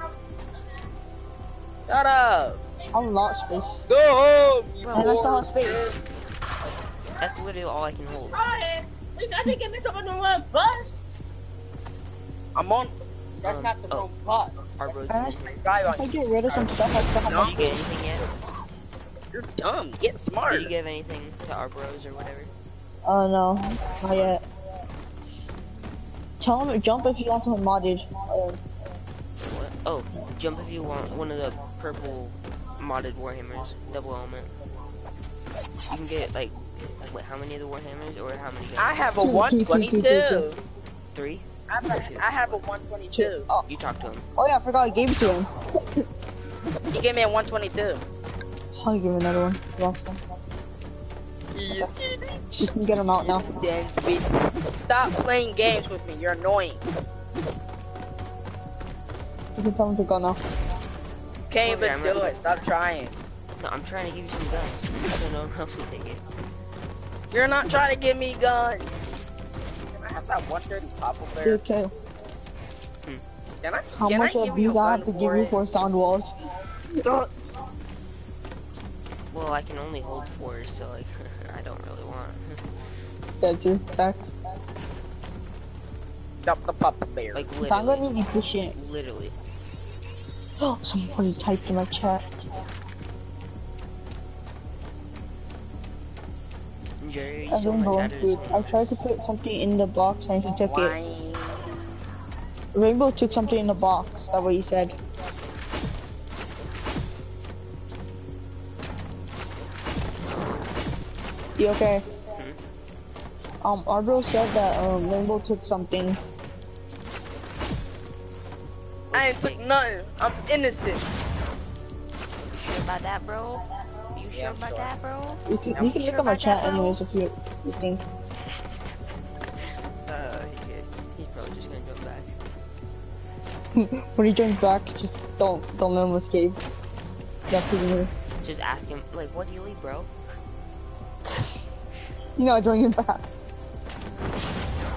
Shut up.
I'm a lot of space.
Go home. You
And I still
whore.
have space.
That's literally all I can hold.
We got to get me someone on one bus.
I'm on. That's
Um,
not the
oh.
wrong bus.
Our roads
Uh,
in
If I
on.
get rid of some stuff, I still have
No.
Did you get anything yet?
You're dumb. Get smart.
Did you give anything to our bros or whatever?
Oh no, not yet. Tell him to jump if you want something modded. Uh,
What? Oh, jump if you want one of the purple modded Warhammers, double element. You can get like, like what? How many of the Warhammers or how many? Guns?
I have a
Two, two, two, two, two,
122.
Three.
I have a, I have a 122.
Oh,
You talk to him.
oh yeah, I forgot I gave it to him.
He gave me a 122.
I'll give him another one. Lost one. You can get him out now.
Stop playing games with me. You're annoying.
You can tell him to go now.
Can't
Okay,
even
I'm
do it. Stop trying.
No, I'm trying to give you some guns, so no one else will take it.
You're not trying to give me guns. Can I have that 130 pop up there?
Okay. Hmm.
Can I?
How
can
much
I
of these
a
I have to give you for sound walls?
Well, I can only hold four, so like, I don't really want.
That's your facts.
Dump the papa bear.
Like
If I'm
literally,
gonna need efficient.
literally.
Oh, somebody typed in my chat.
Jerry,
I
so
don't know,
much
dude. I tried to put something in the box and he took it. Rainbow took something in the box. That's what he said. You okay? Um, our bro said that um Rainbow took something.
I ain't took nothing. I'm innocent.
You sure about that, bro? You sure
Yeah,
about that, bro?
You can, you can look at my chat anyways if you, you think.
Uh, he. He's probably just gonna jump back.
when he joins back, just don't don't let him escape. That's
Just ask him, like, what do you leave, bro?
You're not joining back.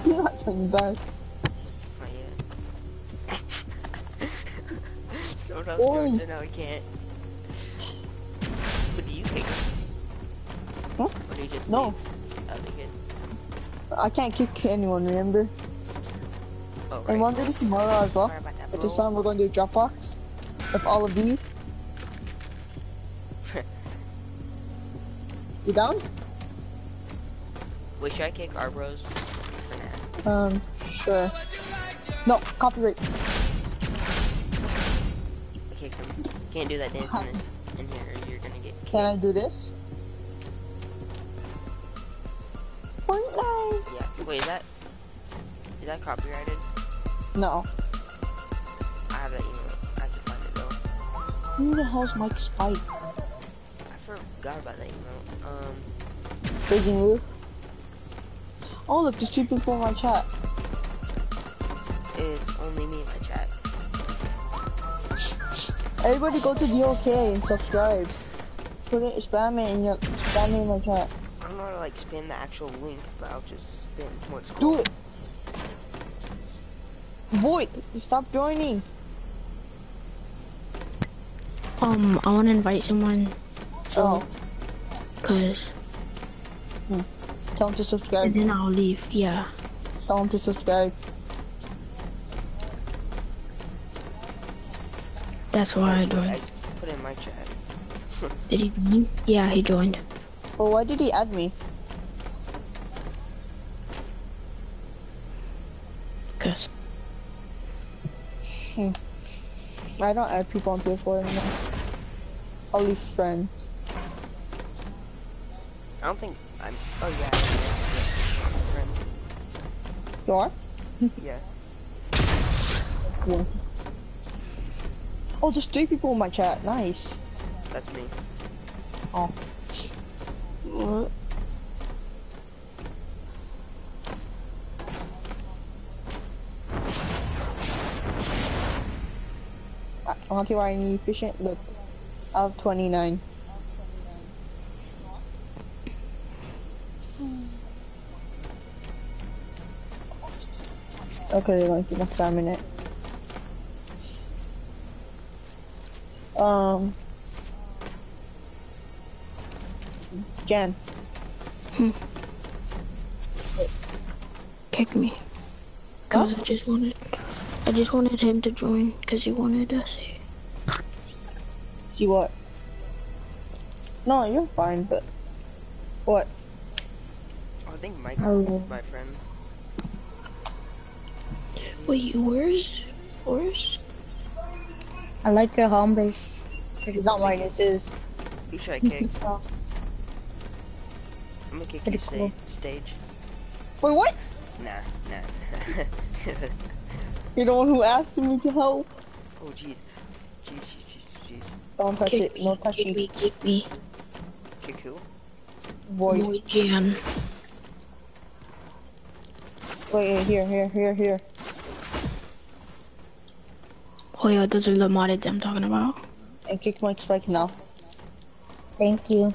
You're not joining back.
Not yet. so tough,
Oi.
George, so now he can't. But kick him?
Huh?
Or do you just
No.
leave? They good.
I can't kick anyone, remember?
Oh, right.
And one day tomorrow as well. But this time we're going to do a Dropbox of all of these. you down?
Wait, should I kick our bros?
Um, sure. No, copyright.
I him. Can't do that dance in here
Can I do this? Fortnite.
Yeah. Wait, is that is that copyrighted?
No.
I have that email. I have to find it though.
Who the hell's Mike Spike?
I forgot about that email. Um,
Raging Roof. Oh look, there's two people in my chat.
it's only me in my chat.
Everybody go to DLK and subscribe. Put it, spam it in your, spam it in my chat.
I don't know how to like spam the actual link, but I'll just spam what's
Do it. Void, stop joining.
Um, I want to invite someone. So,
Oh,
cause
tell him to subscribe.
and then I'll leave. Yeah.
Tell him to subscribe.
That's why I
I
joined.
put it in my chat.
Did he join? Yeah, he joined.
Well, why did he add me?
Cause Hmm.
I don't add people on PS4 anymore. I'll leave friends.
I don't think I'm. Oh yeah. yeah. Friend.
You are?
Yeah.
Yeah. Oh, there's three people in my chat. Nice.
That's me.
What? Want to why I need efficient. Look, have 29. Okay, they're going to keep spamming it. Um. Jen. Hmm.
kick me. Cause I just wanted, I just wanted him to join. Cause he wanted us.
See what? No, you're fine, but what?
Oh, I think Mike
Oh.
is my friend.
Wait, where's, where's?
I like your home base.
It's not mine, it's his.
Who should I kick? I'm gonna kick
Pretty
you
cool.
stage.
Wait, what?
Nah, nah.
You're the one who asked me to help.
oh jeez. Jeez, jeez, jeez, jeez.
Don't touch
Kick
it.
me,
No
kick
touching.
me, kick me.
Kick who?
Void.
Boy Jan.
Wait, here, here, here, here.
Oh yeah, those are the modded I'm talking about.
And kick my spike now.
Thank you.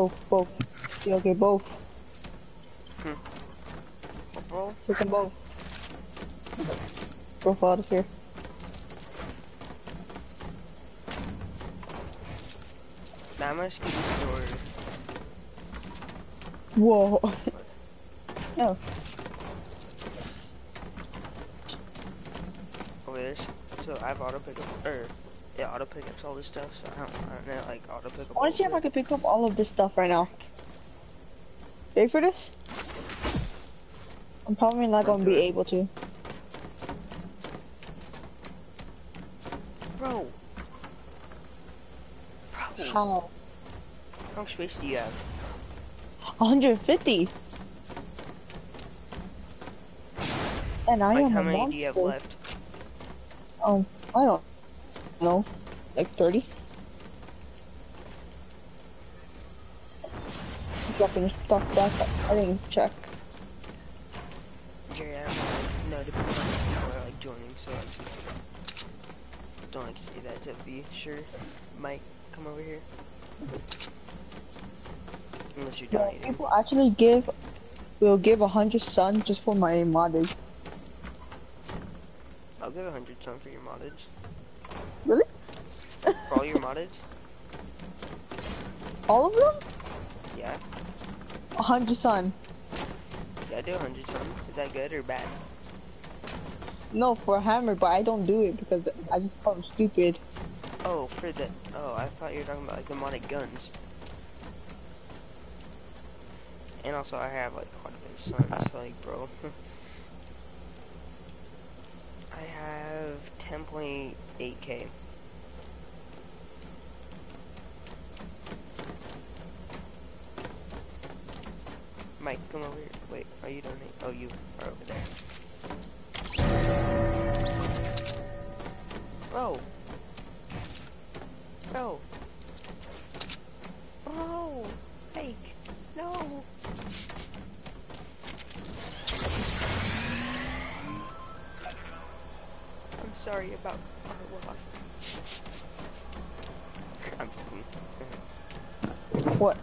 Both, both. Yeah, okay, both.
Oh, bro.
Kick them both. Both out of here.
Nah, I'm gonna skip this door.
Whoa. no.
Oh, over there. So I have auto pickup, or yeah, auto pickups, all this stuff. So I don't, I don't know, like auto pickup.
I wanna see if I can pick up all of this stuff right now. Ready for this? I'm probably not gonna be able to.
Bro. Bro,
How?
how much space do you have?
150. And I
like,
am
how many do you have left?
Um, I don't know. Like 30? Dropping stuff back. I didn't check.
Jerry, I don't know, no, depends on if people are like joining, so I don't like to say that to be sure. Mike, come over here. Unless you're donating.
people actually give, will give a hundred sun just for my modded.
I'll give a hundred some for your moddage. For all your modded?
All of them?
Yeah.
A hundred sun.
Yeah, I do a hundred some. Is that good or bad?
No, for a hammer, but I don't do it because I just call them stupid.
Oh, for the. Oh, I thought you were talking about like the modded guns. And also, I have like quite a bit of sons, like, bro. I have 10.8k. Mike, come over here. Wait, are you donating? Oh, you are over there. Bro. Bro. Bro. Fake. No. I'm sorry about our loss. I'm kidding.
What?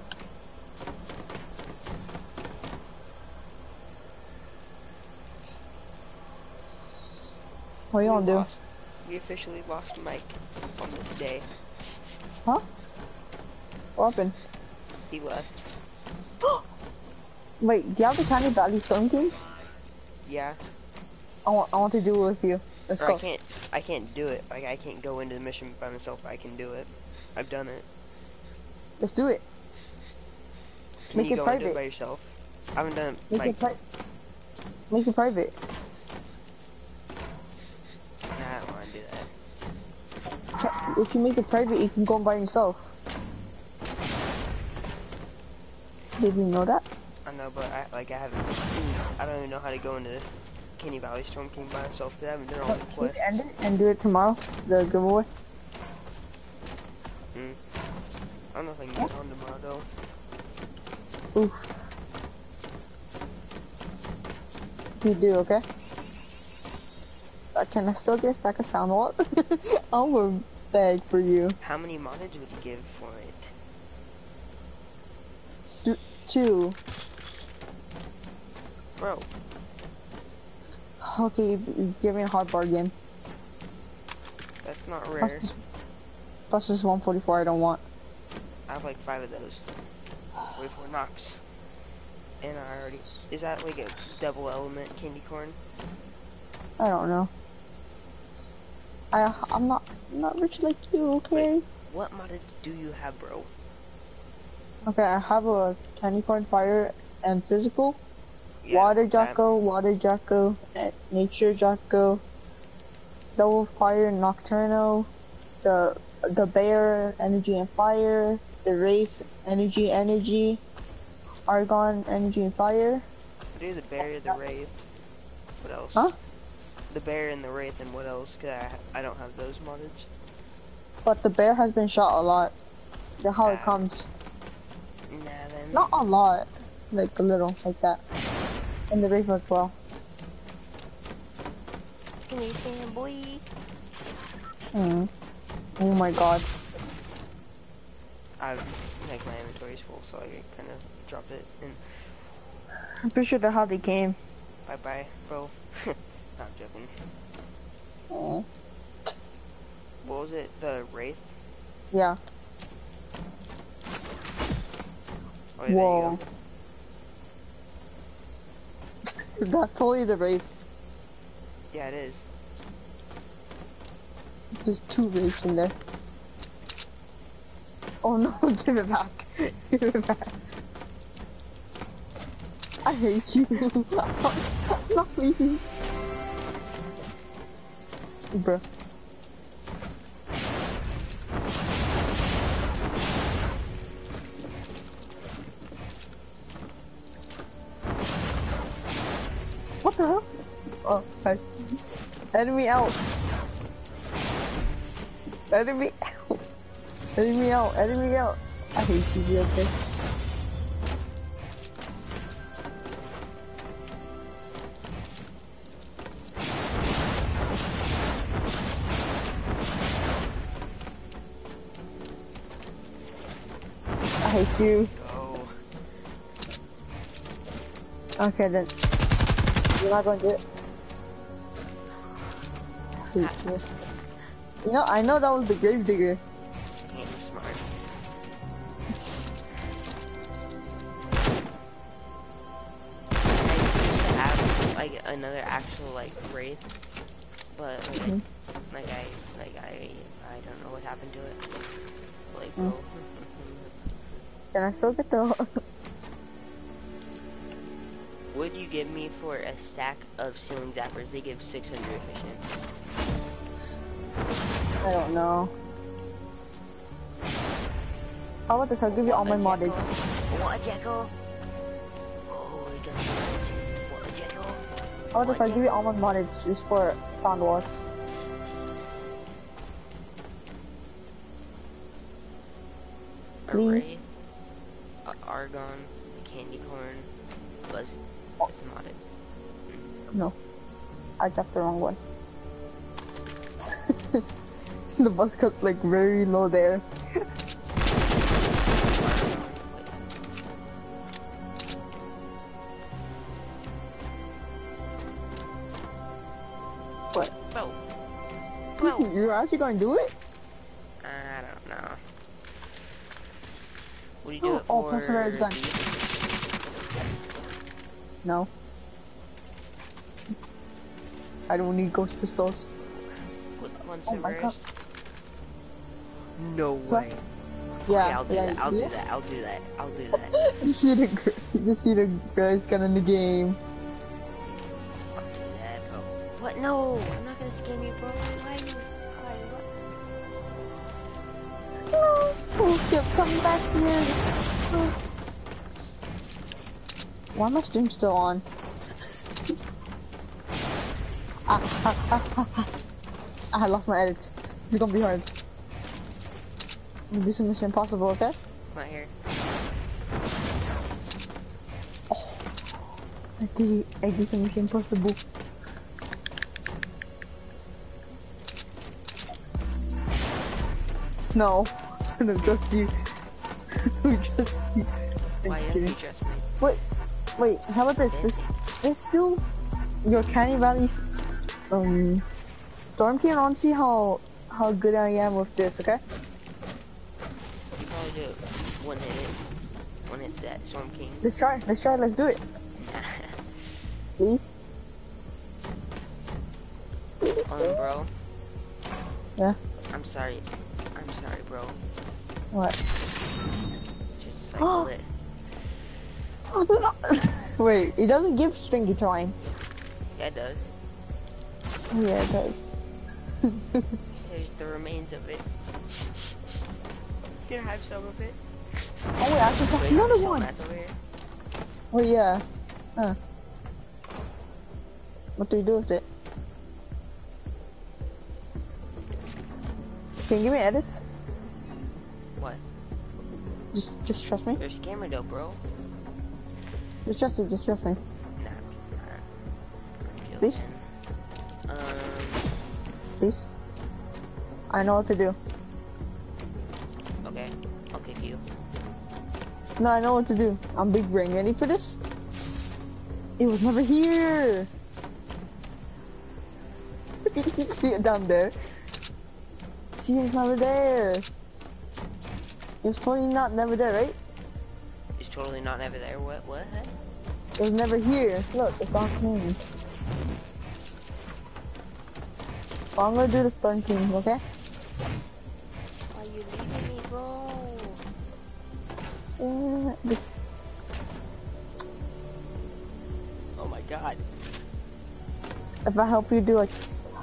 What gonna do?
lost- We officially lost Mike on this day. Huh?
What happened?
He left.
Wait, do you have the Canny Valley Storm King?
Yeah.
I want, I want to do it with you. Let's
Or I can't. I can't do it. Like I can't go into the mission by myself. I can do it. I've done it.
Let's do it.
Can
Make
you
it
go into it by yourself? I haven't done it.
Make
Like,
it pri- Make it private.
nah, I don't want to do that.
Try- If you make it private, you can go by yourself. Did you know that?
I know, but I like I haven't. I don't even know how to go into the Canny Valley Storm King by myself. I haven't done all quests.
we end it and do it tomorrow? The giveaway.
Mm. I don't know if I can get on tomorrow though.
Oof. You do, okay? Can I still get a stack of sound walls? I'm gonna for you.
How many moddage would you give for it?
Two.
Bro,
Okay, give me a hard bargain.
that's not
Plus
rare.
this, plus this 144 I don't want.
I have like five of those. Wait for Knox. And I already. Is that like a double element candy corn?
I don't know. I I'm not I'm not rich like you, okay?
What moddage do you have, bro?
Okay, I have a candy corn fire and physical.
Yeah,
water Jocko, water Jocko, nature Jocko, double fire Nocturno, the the bear energy and fire, the wraith energy energy, argon energy and fire.
Do the bear, the wraith. What else?
Huh?
The bear and the wraith, and what else? Cause I I don't have those modded.
But the bear has been shot a lot. That's how it comes.
Nah, then.
Not a lot, like a little, like that. And the wraith as well.
Give me boy.
Hmm. Oh my god.
I've like my inventory's full, so I kind of dropped it and
I'm pretty sure that's how they came.
bye bye, bro. What was it? The wraith?
Yeah.
Oh, yeah,
Whoa. That's totally the wraith.
Yeah, it is.
There's two wraiths in there. Oh no, give it back. Give it back. I hate you. I'm not leaving. Bruh. What the hell? Oh, hi. Enemy out. Enemy out. Enemy out. Enemy out. I hate you, okay? Hate you.
Go.
Okay then. You're not going to do it. You. You know, I know that was the grave digger.
You're smart. I used to have like another actual like wraith, but like,
Mhm.
like I like I I don't know what happened to it. Like,
Mm. Can I still get the?
Would you give me for a stack of ceiling zappers? They give 600 efficient.
I don't know. How about this? I'll give you all my moddage.
What a Jekyll? Oh, we got What a Jekyll?
How about this? I'll give you all my moddage just for Sound
Walls.
Please.
Argon, a Candy Corn, Buzz,
Oh.
it's modded.
No. I tapped the wrong one. the bus cut's like very low there. What?
Bro. Bro.
You're actually gonna do it?
I don't know. What do do it
Oh,
for?
Perseverance gun. No. I don't need ghost pistols. Oh my God.
No way.
Yeah,
Okay, I'll do
yeah,
that. I'll
yeah.
do that. I'll do that. I'll do that.
You see the you see the guys gun in the game.
I'll do that. What? No, I'm not gonna scam you, bro.
Keep coming back here. Oh. Why my stream still on? ah, ah, ah, ah, ah. I lost my edit. This is gonna be hard. This is Mission Impossible, okay?
Come out here.
Oh, I did. I did some Mission Impossible. No, Don't trust you. Trust you. I'm
Why
just
you me?
Wait, wait, how about this? This, this still your Canny Valley, um, Storm King. I want to see how how good I am with this. Okay.
You probably do it. One hit it. That Storm King.
Let's try. Let's try. Let's do it, please.
um, bro.
Yeah.
I'm sorry. I'm sorry, bro.
What?
Just cycle it.
Oh, wait, it doesn't give stringy time.
Yeah, it does.
Oh, yeah, it does.
There's the remains of it. Can I have some of it?
Oh wait, I can
Wait,
another one.
mats over here.
Oh yeah. Huh. What do you do with it? Can you give me edits? Just, just trust me.
There's camera though, bro.
Just trust me. Just trust me.
Nah. nah.
Please?
Um,
Please. I know what to do.
okay. I'll kick you.
No, I know what to do. I'm big brain. Ready for this? It was never here. you can see it down there. See, it's never there. It was totally not never there, right?
It's totally not never there. What? What?
It was never here. Look, it's on king. Well, I'm gonna do the storm king, okay?
Why you leaving me, bro? Oh my god.
If I help you do it,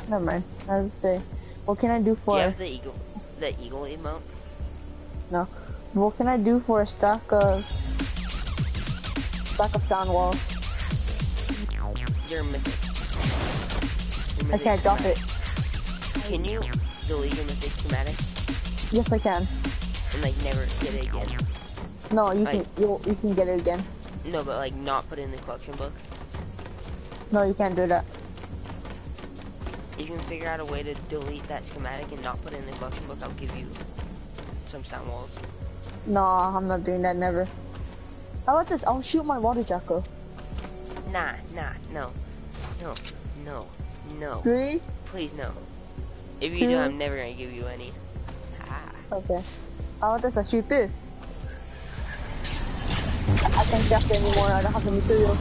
never mind. I was say, what can I do
Do
for?
you have the eagle? The eagle emote?
No. What can I do for a stack of stack of sound walls?
You're mythic. Your
I can't drop it.
Can you delete your mythic schematic
Yes, I can.
and like never get it again?
No, you can.
Like-
You you can get it again.
No, but like not put it in the collection book.
No, you can't do that.
If you can figure out a way to delete that schematic and not put it in the collection book, I'll give you some sound walls.
No, I'm not doing that. Never. How about this? I'll shoot my water jacko.
Nah, nah, no, no, no, no.
Three.
Please no. If you
Two.
do, I'm never gonna give you any. Ah.
Okay. How about this? I shoot this. I can't craft it anymore. I don't have the materials.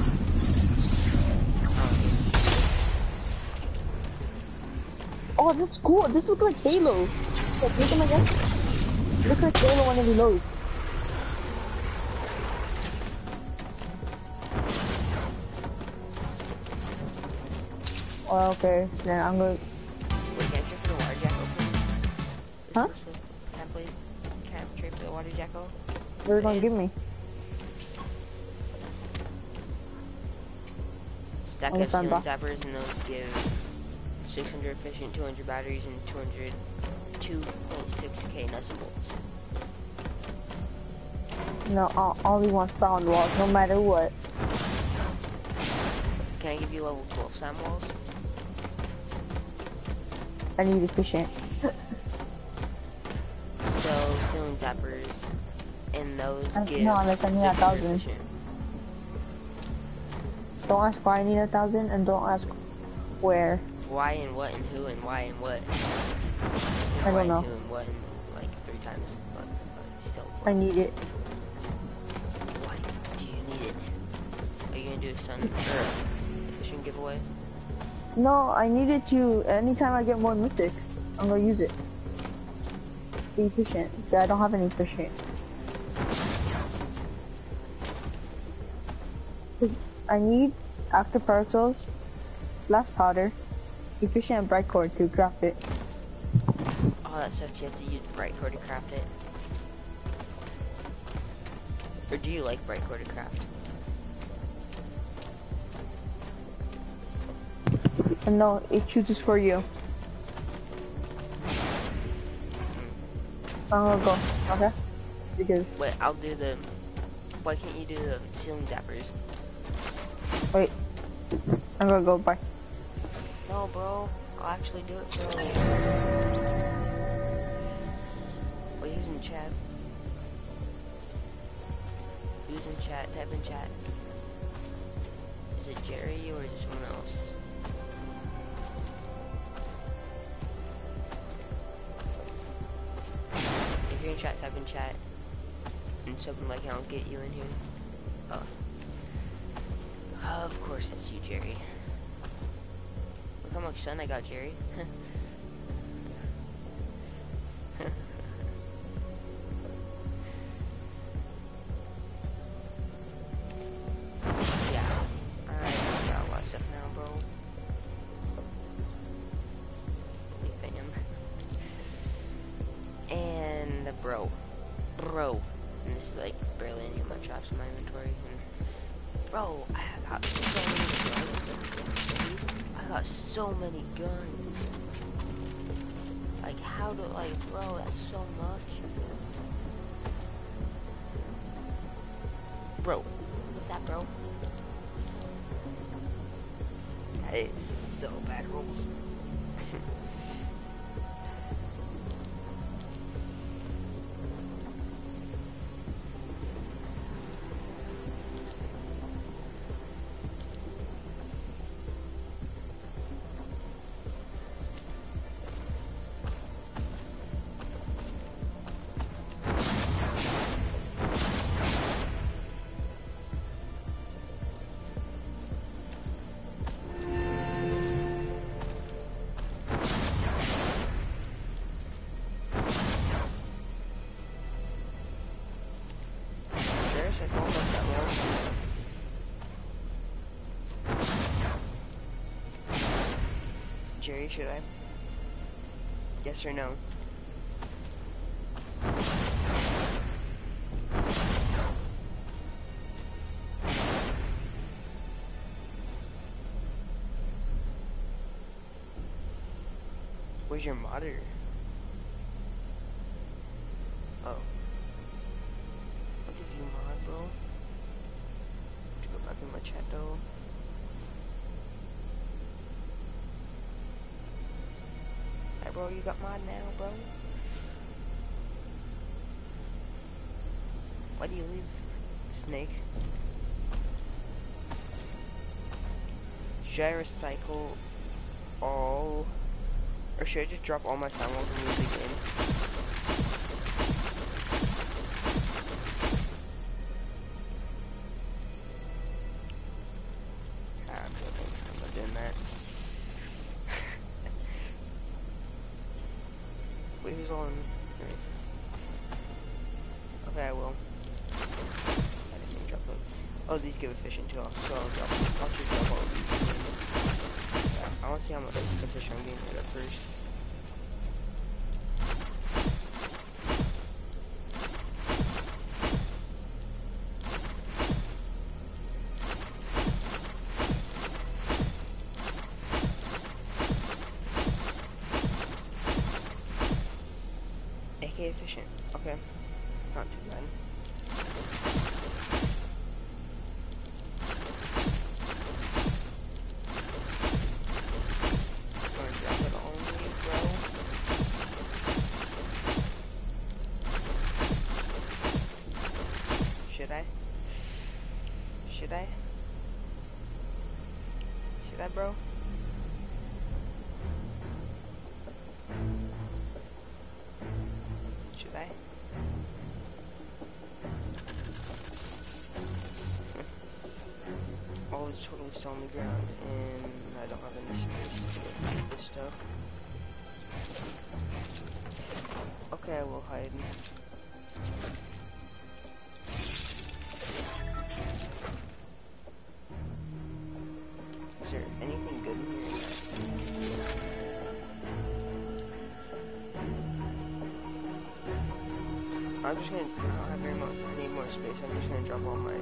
Oh, that's cool. This looks like Halo. Look, look at my. Look like Halo when it reloads. Oh, okay. Then I'm gonna.
Wait, can I trade for the water jackal, please?
Huh?
Can I please? Can I trade for the water jackal?
What are you gonna give me?
Stack
the
of ceiling zappers and those give 600 efficient, 200 batteries, and 200 2.6k nuts and bolts.
No, I only want sound walls, no matter what.
Can I give you level 12 sound walls?
I need efficient.
So, ceiling zappers, and those
I-
give
no, like, I need a
600
thousand.
efficient.
Don't ask why I need a thousand, and don't ask where.
Why and what and who and why and what.
I don't know.
And who and and like three times, but, but still.
I need it.
Why do you need it? Are you gonna do a sun or efficient giveaway?
No, I need it to. Anytime I get more mythics, I'm gonna use it. Be efficient. I don't have any efficient. I need active power cells, glass powder, efficient and bright core to craft it.
All that stuff you have to use bright core to craft it. Or do you like bright core to craft?
And no, it chooses for you. Hmm. I'm gonna go, okay? Because,
Wait, I'll do the. Why can't you do the ceiling zappers?
wait. I'm gonna go, bye.
No, bro. I'll actually do it, bro. Wait, who's in chat? In chat? Type in chat. Is it Jerry or is it someone else? If you're in chat, type in chat. And something like I'll get you in here. Oh. Of course it's you, Jerry. How much sun I got, Jerry. Jerry, should I? Yes or no? Where's your monitor? Oh. What did you mod, bro? To go back in my chat though. Hey bro, you got mod now, bro? Why do you leave, Snake? Should I recycle all, or should I just drop all my Soundwalker music in? Oh, these give efficient too, so I'll drop. I'll these. Yeah, I want to see how much efficient I'm getting of first. Is on the ground, and I don't have any space to get this stuff. Okay, I will hide. Is there anything good in here? I'm just gonna, I don't have very much, need more space, I'm just gonna drop all my,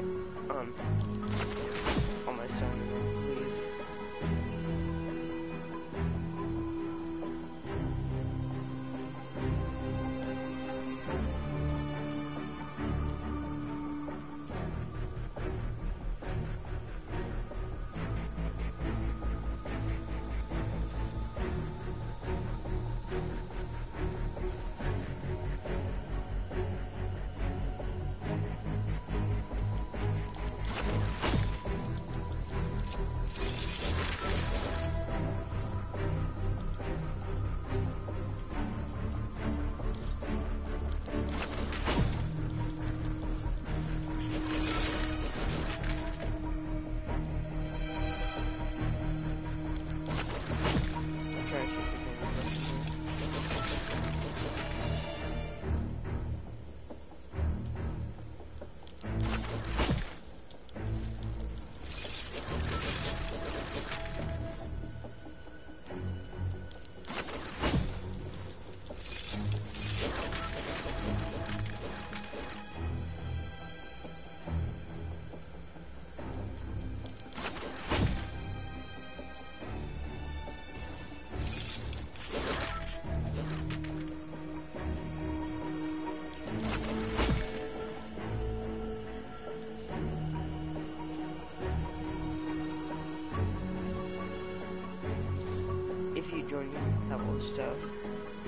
stuff.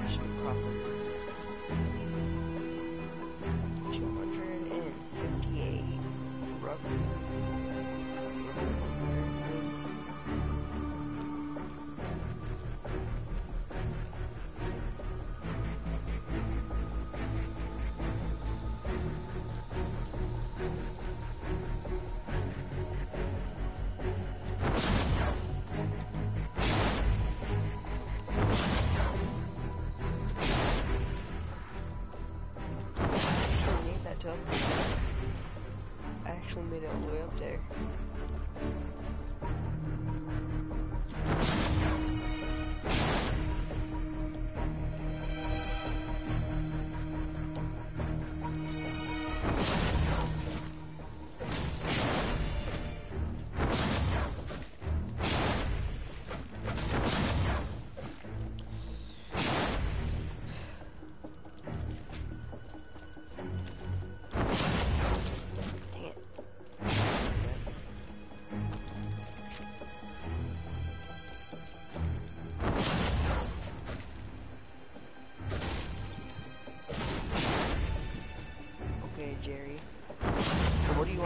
Some copper.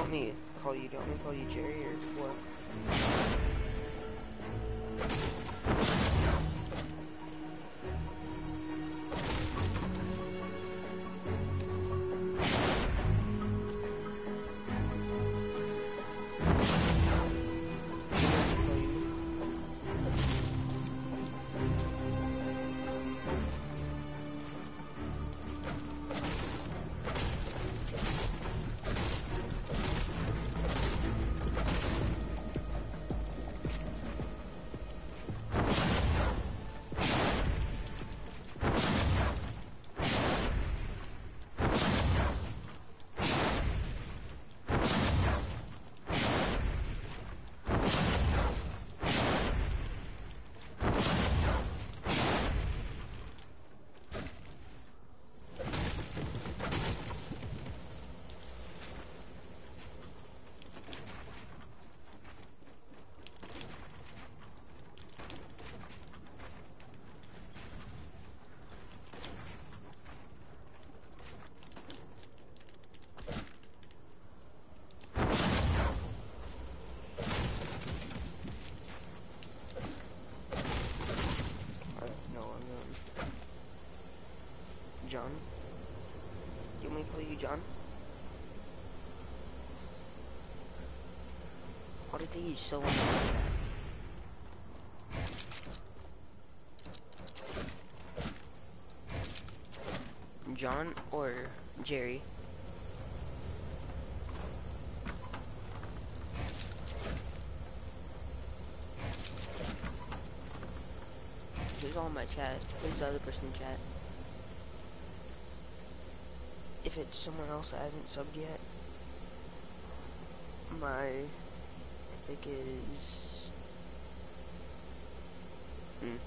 Me call you? Do you want me call you Jerry me call you John? Why did so? John or Jerry? Who's all in my chat? Who's the other person in chat? If it's someone else that hasn't subbed yet, my epic is. Hmm.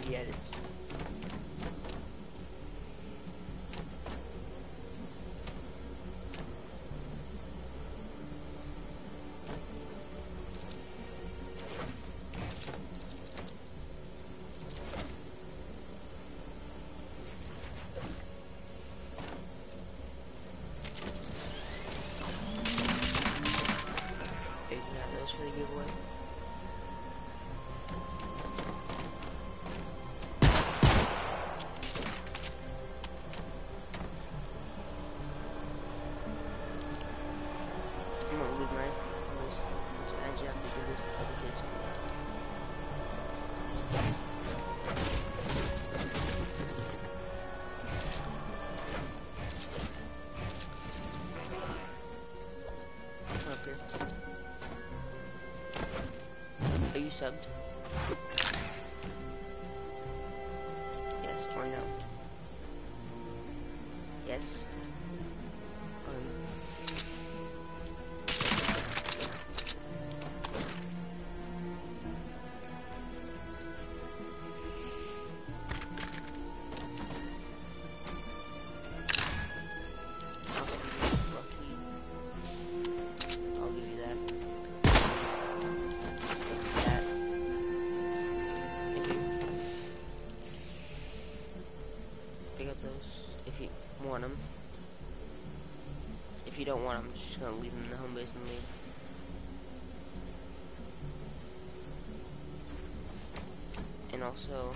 do the edits. subbed. just gonna leave him in the home base with me, And also,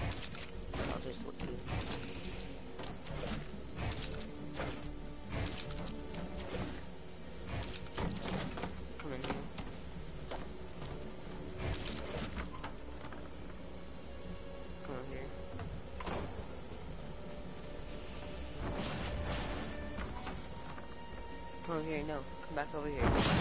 back over here.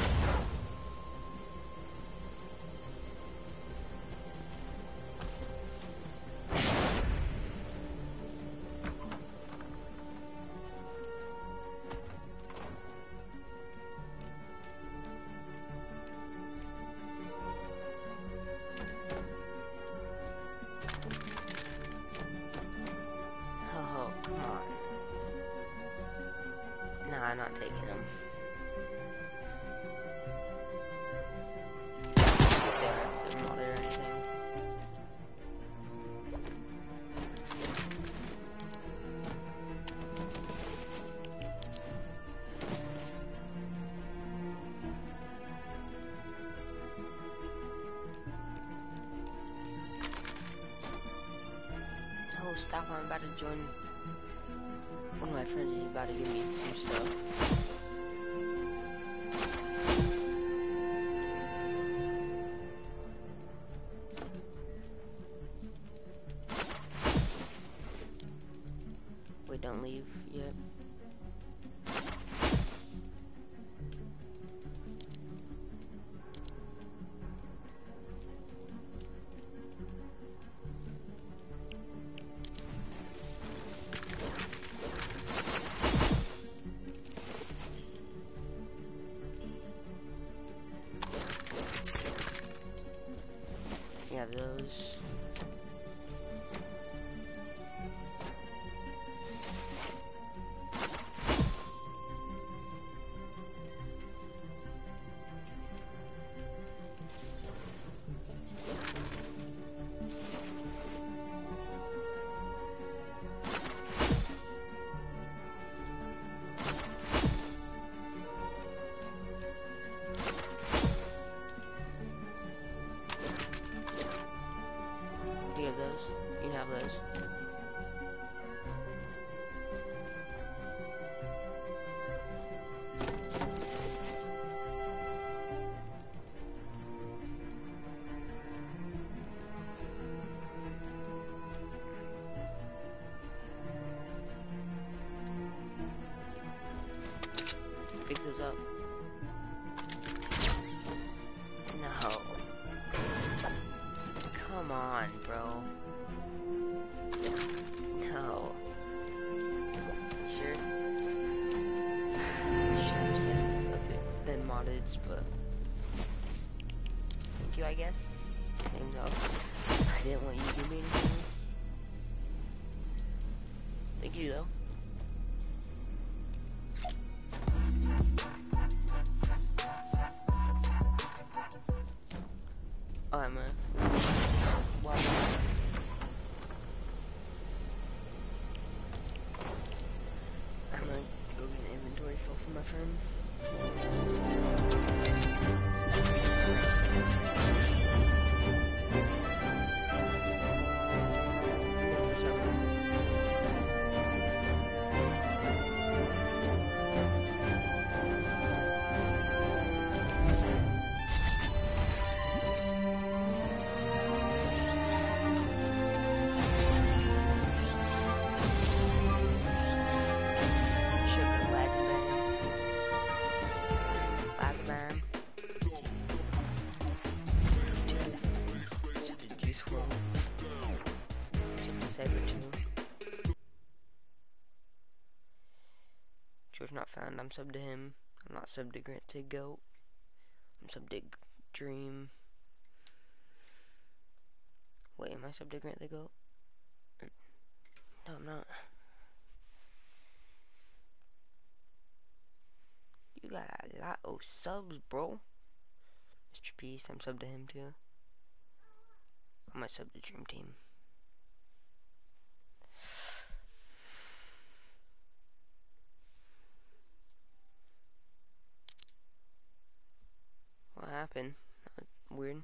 I'm about to join one of my friends is about to give me some stuff. I'm sub to him. I'm not sub to Grant to Goat. I'm sub to Dream. Wait, am I sub to Grant the Goat? No, I'm not. You got a lot of subs, bro. Mr. Beast, I'm sub to him too. I'm a sub to Dream Team. Uh, weird.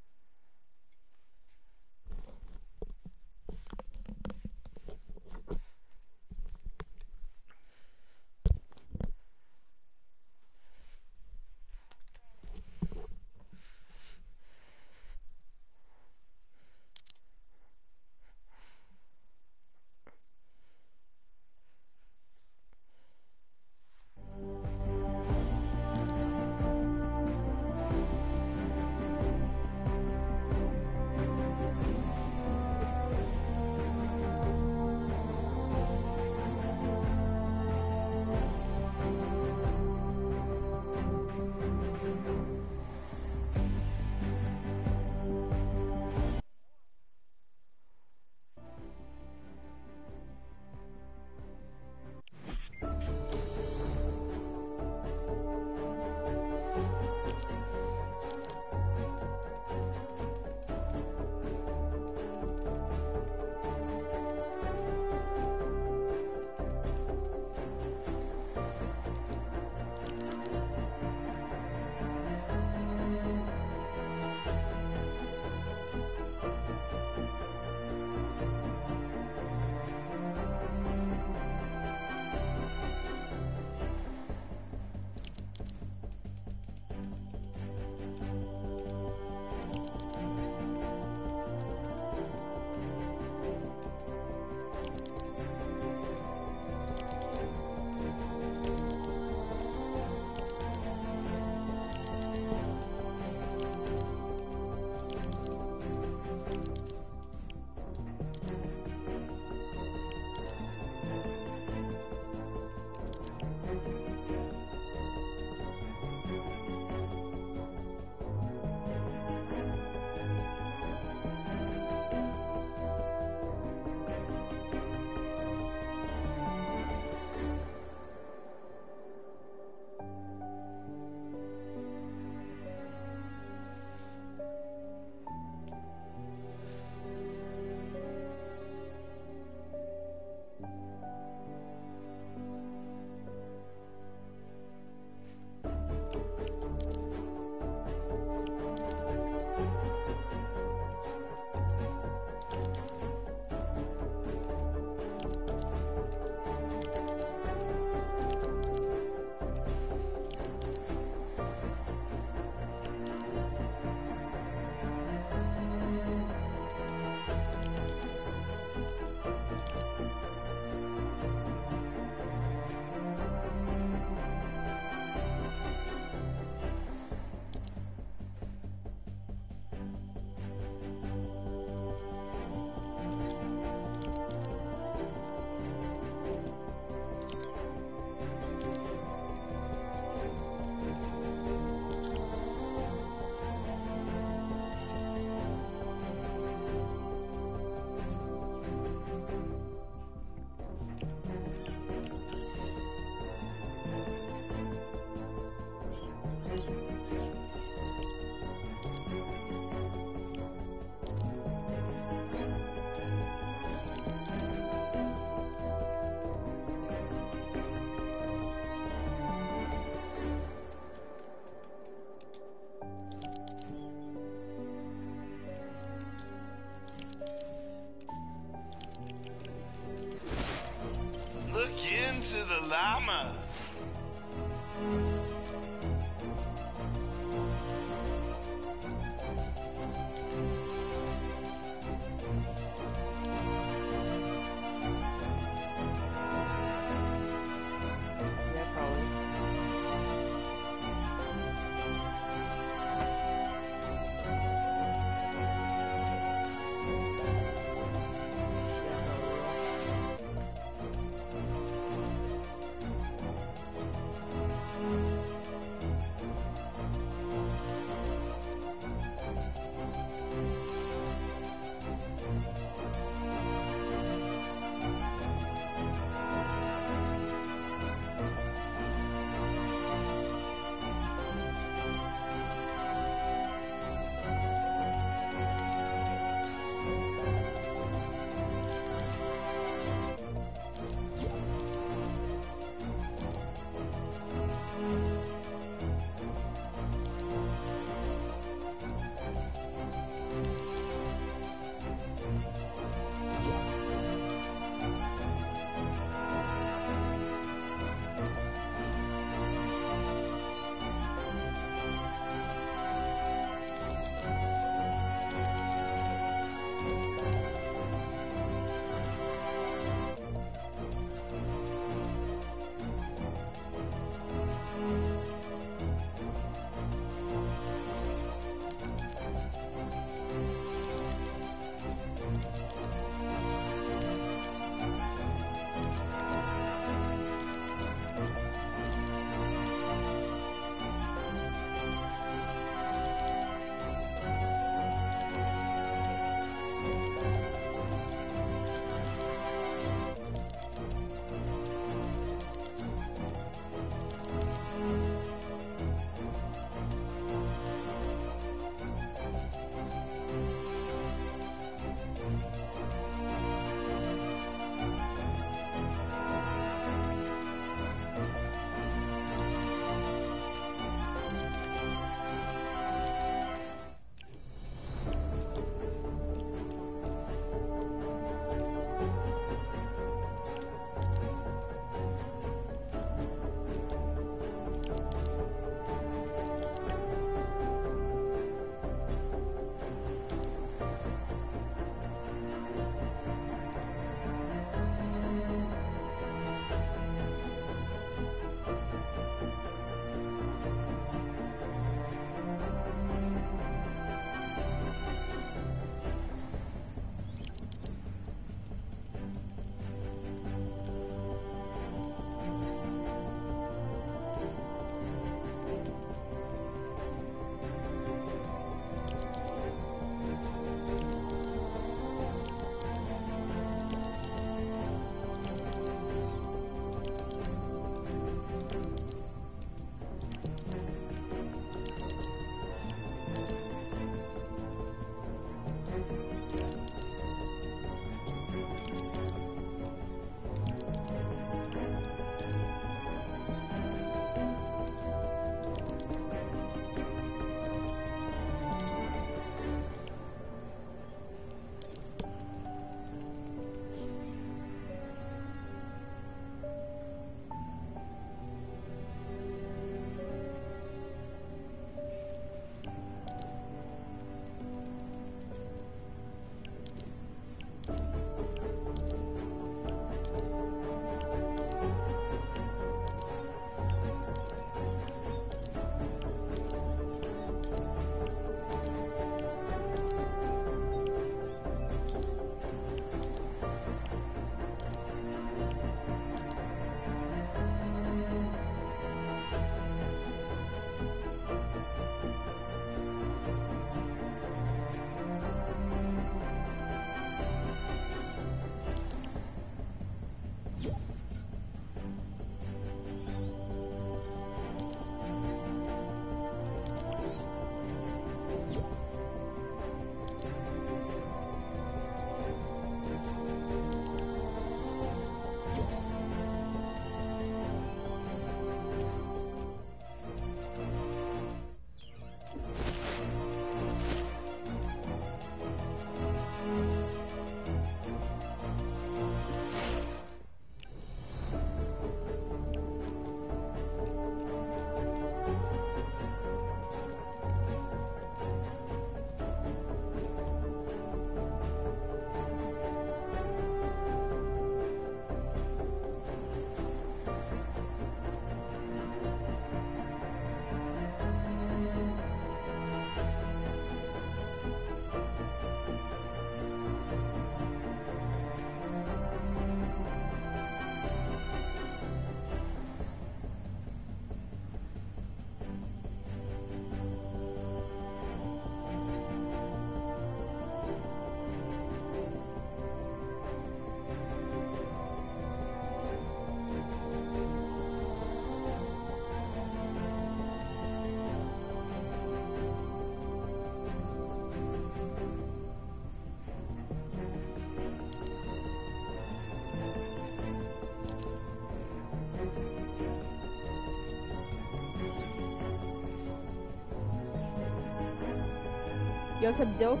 Joseph Dilk?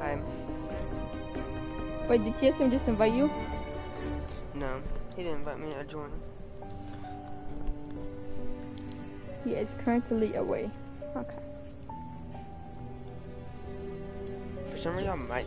Hi.
Wait, did TSM just invite you?
No, he didn't invite me. I joined him.
He is currently away. Okay.
For some reason, I might.